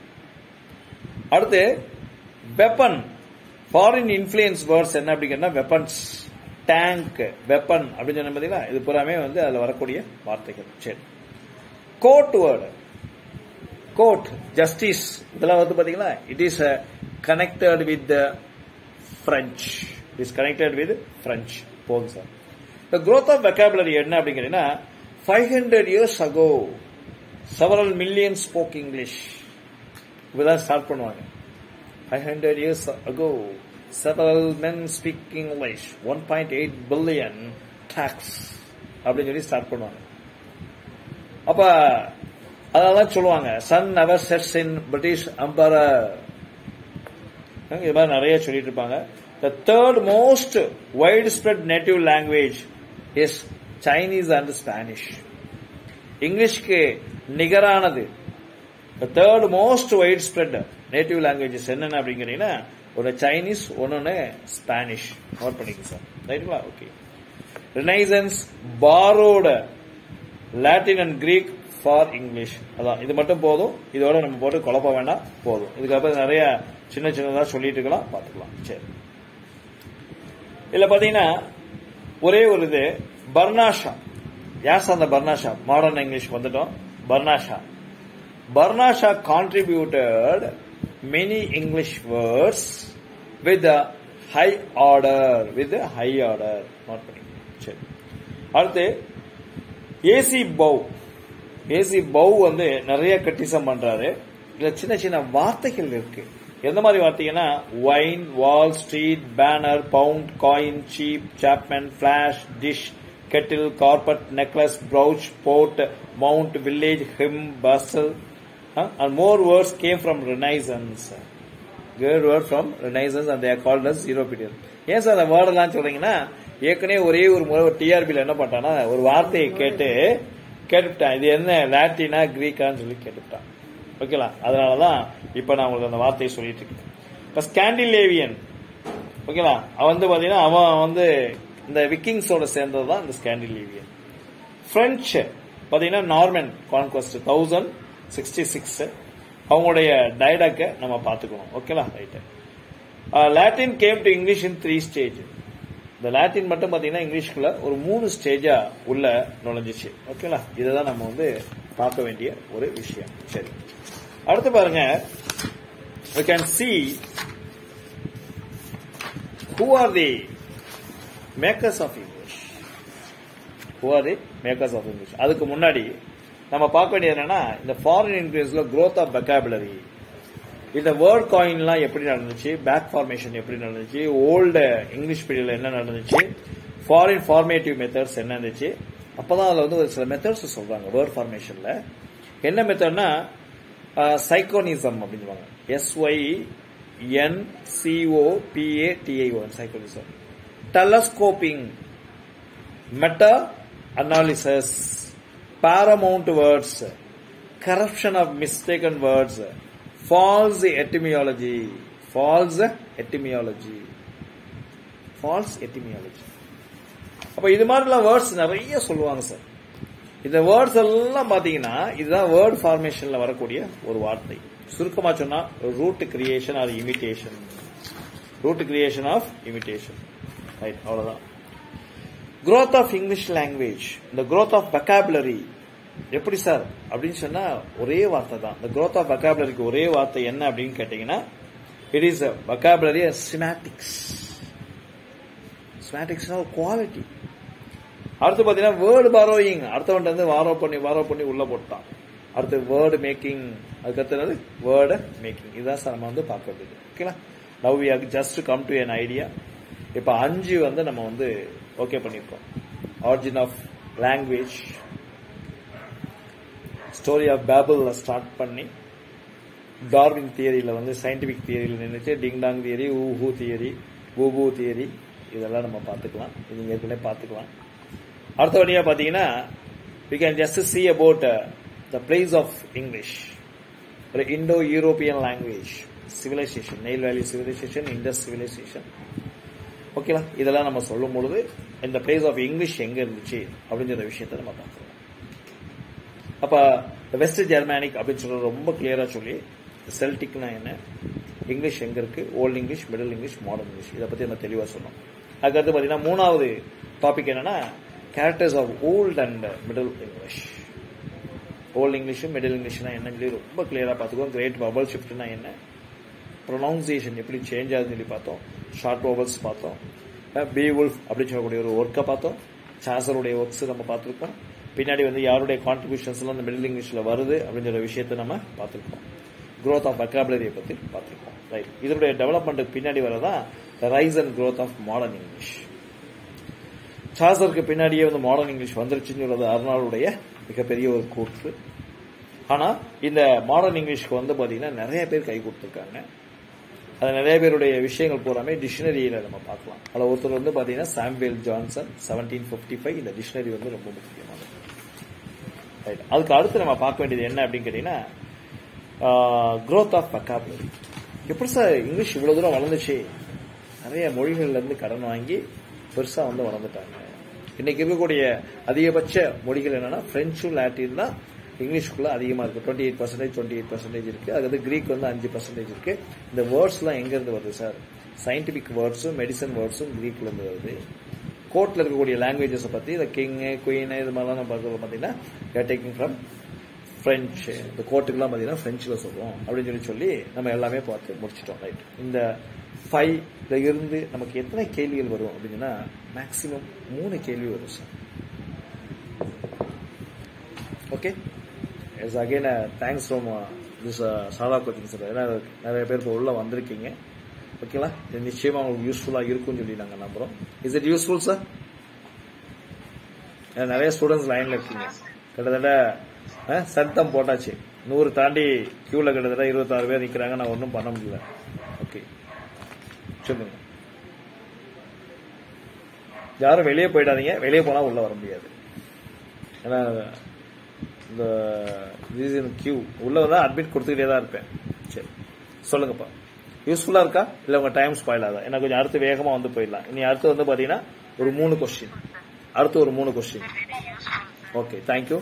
அடுத்து வெப்பன் ஃபாரின் இன்ஃபுளுயன்ஸ் வேர்ட்ஸ் என்ன அப்படிங்கன்னா வெப்பன்ஸ் டேங்க் வெப்பன் அப்படின்னு சொன்ன பார்த்தீங்களா இது பூராமே வந்து அதில் வரக்கூடிய வார்த்தைகள். சரி. கோட் வேர்டு கோர்ட் ஜஸ்டிஸ் இதெல்லாம் வந்து பாத்தீங்களா? It is connected with the French is connected with French போதும் sir. The growth of vocabulary என்ன அப்படிங்கிறீங்கன்னா five hundred years ago several million spoke English இப்படிதான் ஸ்டார்ட் பண்ணுவாங்க. Five hundred years ago several men speak English one point eight billion talks அப்படின்னு சொல்லி start பண்ணுவாங்க. அப்ப அதெல்லாம் சொல்லுவாங்க sun never sets in British emperor இது மாதிரி நிறைய சொல்லிட்டு இருப்பாங்க. The third most wide spread native language is Chinese and Spanish இங்கிலீஷ்க்கு நிகரானது the third most wide spread native languages என்னென்ன அப்படிங்கிறீங்கன்னா ஒரு சைனீஸ் ஒன்னொன்னு ஸ்பானிஷ் நோட் பண்ணிக்க சார் ரைட்டுங்களா? Okay renaissance borrowed Latin and Greek for English அதான் இது மட்டும் போதும். இதோட நம்ம போட்டு குழப்ப வேண்டாம். போதும். இதுக்கப்புறம் நிறைய சின்ன சின்னதாக சொல்லிட்டு இருக்கலாம் பார்த்துக்கலாம். சரி. இதில் பாத்தீங்கன்னா ஒரே ஒரு இது பர்னாஷா யாஸ் அந்த பர்னாஷா மாடர்ன் இங்கிலீஷ் வந்துட்டோம். Bernard Shaw Bernard Shaw contributed many English words with high order with high order note பண்ணி சரி. அடுத்து ஏசி பவ் ஏசி பவு வந்து நிறைய கட்டிசம் பண்றாரு. இதுல சின்ன சின்ன வார்த்தைகள் இருக்கு. எந்த மாதிரி வார்த்தைங்கன்னா wine wall street banner pound coin cheap chapman flash dish kettle carpet necklace brooch port mount village hymn pestle and more words came from renaissance got word from renaissance and there called as zero period ஏன் sir அந்த வேர்டெல்லாம் சொல்றீங்கன்னா ஏற்கனவே ஒரே ஒரு முறை ஒரு டிஆர்பியில் என்ன பண்ணிட்டான்னா ஒரு வார்த்தையை கேட்டு கேட்டுவிட்டேன். இது என்ன லாட்டினா கிரீக்கான்னு சொல்லி கேட்டுவிட்டான். ஓகேலா அதனாலதான் இப்போ நான் உங்களுக்கு அந்த வார்த்தையை சொல்லிட்டு இருக்கேன். இப்போ ஸ்கேண்டிலேவியன் ஓகேலா அவன் வந்து பார்த்தீங்கன்னா அவன் வந்து இந்த விக்கிங்ஸோட சேர்ந்தது தான் இந்த ஸ்கேண்டிலேவியன் ஃப்ரெஞ்சு பார்த்தீங்கன்னா Norman conquest thousand sixty six அவங்களுடைய டைடாக்கை நம்ம பார்த்துக்கணும். ஓகேலா right Latin came to English in three stage இந்த லாட்டின் மட்டும் பாத்தீங்கன்னா இங்கிலீஷ்குள்ள ஒரு மூணு ஸ்டேஜா உள்ள நுழைஞ்சிச்சு. ஓகேலா இதுதான் நம்ம வந்து பார்க்க வேண்டிய ஒரு விஷயம். சரி. அடுத்து பாருங்க. We can see who are the makers of English. Who are the makers of English? அதுக்கு முன்னாடி நம்ம பார்க்க வேண்டியது என்னன்னா இந்த ஃபாரின் இன்க்ரீஸ்ல growth ஆஃப் vocabulary. இந்த வேர்ட் காயின்லாம் எப்படி நடந்துச்சு? பேக் ஃபார்மேஷன் எப்படி நடந்துச்சு? ஓல்டு இங்கிலீஷ் பீரியடில் என்ன நடந்துச்சு? ஃபாரின் ஃபார்மேட்டிவ் மெத்தட்ஸ் என்ன இருந்துச்சு? அப்பதான் அதில் வந்து ஒரு சில மெத்தட்ஸ் சொல்கிறாங்க வேர்ட் ஃபார்மேஷனில் என்ன மெத்தட்னா சைக்கோனிசம் அப்படின்னு சொல்லுவாங்க. S Y N C O P A சைக்கோனிசம் telescoping meta analysis paramount words corruption of mistaken words false etymology, false etymology, false etymology. அப்ப இது மாதிரிலாம் வேர்ட்ஸ் நிறைய சொல்லுவாங்க சார் இந்த வேர்ட்ஸ் எல்லாம் பாத்தீங்கன்னா இதுதான் வேர்ட் ஃபார்மேஷன்ல வரக்கூடிய ஒரு வார்த்தை. சுருக்கமா சொன்னா root creation or imitation root creation of imitation right அவ்வளவுதான். Growth ஆஃப் இங்கிலீஷ் லாங்குவேஜ் இந்த growth ஆஃப் vocabulary. எப்படி சார்? அப்படின்னு சொன்னா ஒரே வார்த்தை தான். இந்த க்ரோத் ஆஃப் வக்காபுலரிக்கு ஒரே வார்த்தை என்ன அப்படின்னு கேட்டீங்கன்னா இட் இஸ் vocabulary சினாட்டிக்ஸ் சினாட்டிக்ஸ்னா குவாலிட்டி அடுத்து பார்த்தீங்கன்னா வேர்டு பாரோயிங் அடுத்தவன்ட்டு வந்து வாரோ பண்ணி வாரோ பண்ணி உள்ள போட்டான். அடுத்து வேர்டு மேக்கிங் அதுக்கடுத்தது வேர்டு மேக்கிங் இதுதான் சார் நம்ம வந்து பார்க்கறது ஓகேங்களா now we have just come to an idea இப்போ அஞ்சு வந்து நம்ம வந்து ஓகே பண்ணியிருக்கோம். Origin of language story of பேபிளில் start பண்ணி டார்வின் தியரியில் வந்து சயின்டிஃபிக் தியரியில் நின்றுச்சு டிங் டாங் தியரி ஊஹூ தியரி பூபூ தியரி இதெல்லாம் நம்ம பார்த்துக்கலாம். இது ஏற்கனவே பார்த்துக்கலாம். அடுத்தபடியா பார்த்தீங்கன்னா we can just see about uh, the place of English ஒரு Indo European language civilisation Nile valley civilisation Indus civilisation ஓகேவா இதெல்லாம் நம்ம சொல்லும் பொழுது இந்த பிளேஸ் ஆஃப் இங்கிலீஷ் எங்கே இருந்துச்சு அப்படிங்கிற விஷயத்தை நம்ம பார்க்கலாம். அப்ப வெஸ்ட் ஜெர்மானிக் அப்படின்னு சொல்றது ரொம்ப கிளியரா சொல்லி செல்டிக்னா என்ன? இங்கிலீஷ் எங்க இருக்கு? Old English middle English modern English இதை பத்தி நம்ம தெளிவா சொன்னோம். அதுக்கடுத்து பாத்தீங்கன்னா மூணாவது டாபிக் என்னன்னா characters of old and middle English old இங்கிலீஷும் மிடில் இங்கிலீஷ்னா என்னன்னு சொல்லி ரொம்ப கிளியரா பார்த்துக்கோம் கிரேட் பபல் ஷிஃப்ட்னா என்ன? ப்ரொனவுன்சியேஷன் எப்படி சேஞ்ச் ஆகுதுன்னு சொல்லி பார்த்தோம். ஷார்ட் ஓவல்ஸ் பார்த்தோம். பி உல்ஃப் அப்படின்னு சொல்லக்கூடிய ஒரு ஒர்க்கை பார்த்தோம். சாசருடைய ஒர்க்ஸ் நம்ம பார்த்துருக்கோம். பின்னாடி வந்து யாருடைய கான்ட்ரிபியூஷன்ஸ்லாம் அந்த மிடில் இங்கிலீஷில் வருது அப்படிங்கிற விஷயத்தை நம்ம பார்த்துருக்கோம். க்ரோத் ஆஃப் வெக்காபுலரியை பற்றி பார்த்துருக்கோம். ரைட் இதனுடைய டெவலப்மெண்ட்டுக்கு பின்னாடி வரதான் rise and growth of modern English சார்சருக்கு பின்னாடியே வந்து மாடர்ன் இங்கிலீஷ் வந்துருச்சுன்னு சொல்றது அருணாளுடைய மிகப்பெரிய ஒரு கூற்று. ஆனால் இந்த மாடர்ன் இங்கிலீஷ்க்கு வந்து பார்த்தீங்கன்னா நிறைய பேர் கை கொடுத்துருக்காங்க. அது நிறைய பேருடைய விஷயங்கள் பூராமே டிக்ஷனரியில நம்ம பார்க்கலாம். அதில் ஒருத்தர் வந்து பார்த்தீங்கன்னா Samuel Johnson seventeen fifty five இந்த டிக்ஷனரி வந்து ரொம்ப முக்கியமான ரைட் அதுக்கு அடுத்து நம்ம பார்க்க வேண்டியது என்ன அப்படின்னு கேட்டீங்கன்னா க்ரோத் ஆஃப் வக்காபுலரி எப்படி சார் இங்கிலீஷ் இவ்வளோ தூரம் வளர்ந்துச்சு? நிறைய மொழிகள்லேருந்து கடன் வாங்கி பெருசாக வந்து வளர்ந்துட்டாங்க. இன்னைக்கு இருக்கக்கூடிய அதிகபட்ச மொழிகள் என்னன்னா பிரெஞ்சும் லாட்டின் தான் இங்கிலீஷ்குள்ள அதிகமாக இருக்கு. Twenty eight percentage twenty eight percentage இருக்கு. அது வந்து கிரீக் வந்து அஞ்சு பர்சன்டேஜ் இருக்கு. இந்த வேர்ட்ஸ்லாம் எங்கேருந்து வருது சார் சயின்டிபிக் வேர்ட்ஸும் மெடிசன் வேர்ட்ஸும் கிரீக்ல இருந்து வருது. கோர்ட்டில் இருக்கக்கூடிய லாங்குவேஜஸை பற்றி இந்த கிங் குயின் இது மாதிரிலாம் நம்ம பார்க்கறது பாத்தீங்கன்னா டேக்கிங் ஃப்ரம் ஃப்ரெஞ்சு இந்த கோர்ட்டுக்கெல்லாம் பார்த்தீங்கன்னா ஃப்ரெஞ்சில் சொல்லுவோம் அப்படின்னு சொல்லி சொல்லி நம்ம எல்லாமே பார்த்து முடிச்சிட்டோம் ரைட் இந்த ஃபைவ்ல இருந்து நமக்கு எத்தனை கேள்விகள் வரும் அப்படின்னா மேக்ஸிமம் மூணு கேள்வி வரும் sir okay yes again thanks from this சாதா கோச்சிங் சார் ஏன்னா நிறைய பேர் இப்போ உள்ளே வந்திருக்கீங்க. ஓகேங்களா இது நிச்சயமா உங்களுக்கு யூஸ்ஃபுல்லாக இருக்கும்னு சொல்லி நாங்கள் நம்புகிறோம் இஸ் இட் யூஸ்ஃபுல் சார் நிறைய ஸ்டூடெண்ட்ஸ் லைனில் இருக்கீங்க. கிட்டத்தட்ட சத்தம் போட்டாச்சு. நூறு தாண்டி கியூவில் கிட்டத்தட்ட இருபத்தாறு பேர் நிற்கிறாங்க நான் ஒன்றும் பண்ண முடியல. ஓகே சொல்லுங்க. யாரும் வெளியே போயிடாதீங்க. வெளியே போனால் உள்ளே வர முடியாது. ஏன்னா இந்த ரீசன் கியூ உள்ளே வந்தால் அட்மிட் கொடுத்துக்கிட்டே தான் இருப்பேன். சரி. சொல்லுங்கப்பா. யூஸ்ஃபுல்லா இருக்கா? இல்ல உங்க டைம் ஸ்பாயில் ஆகுதா? ஏன்னா கொஞ்சம் அடுத்து வேகமா வந்து போயிடலாம். இனி அடுத்து வந்து பாத்தீங்கன்னா ஒரு மூணு கொஸ்டின் அடுத்து ஒரு மூணு கொஸ்டின் ஓகே தேங்க்யூ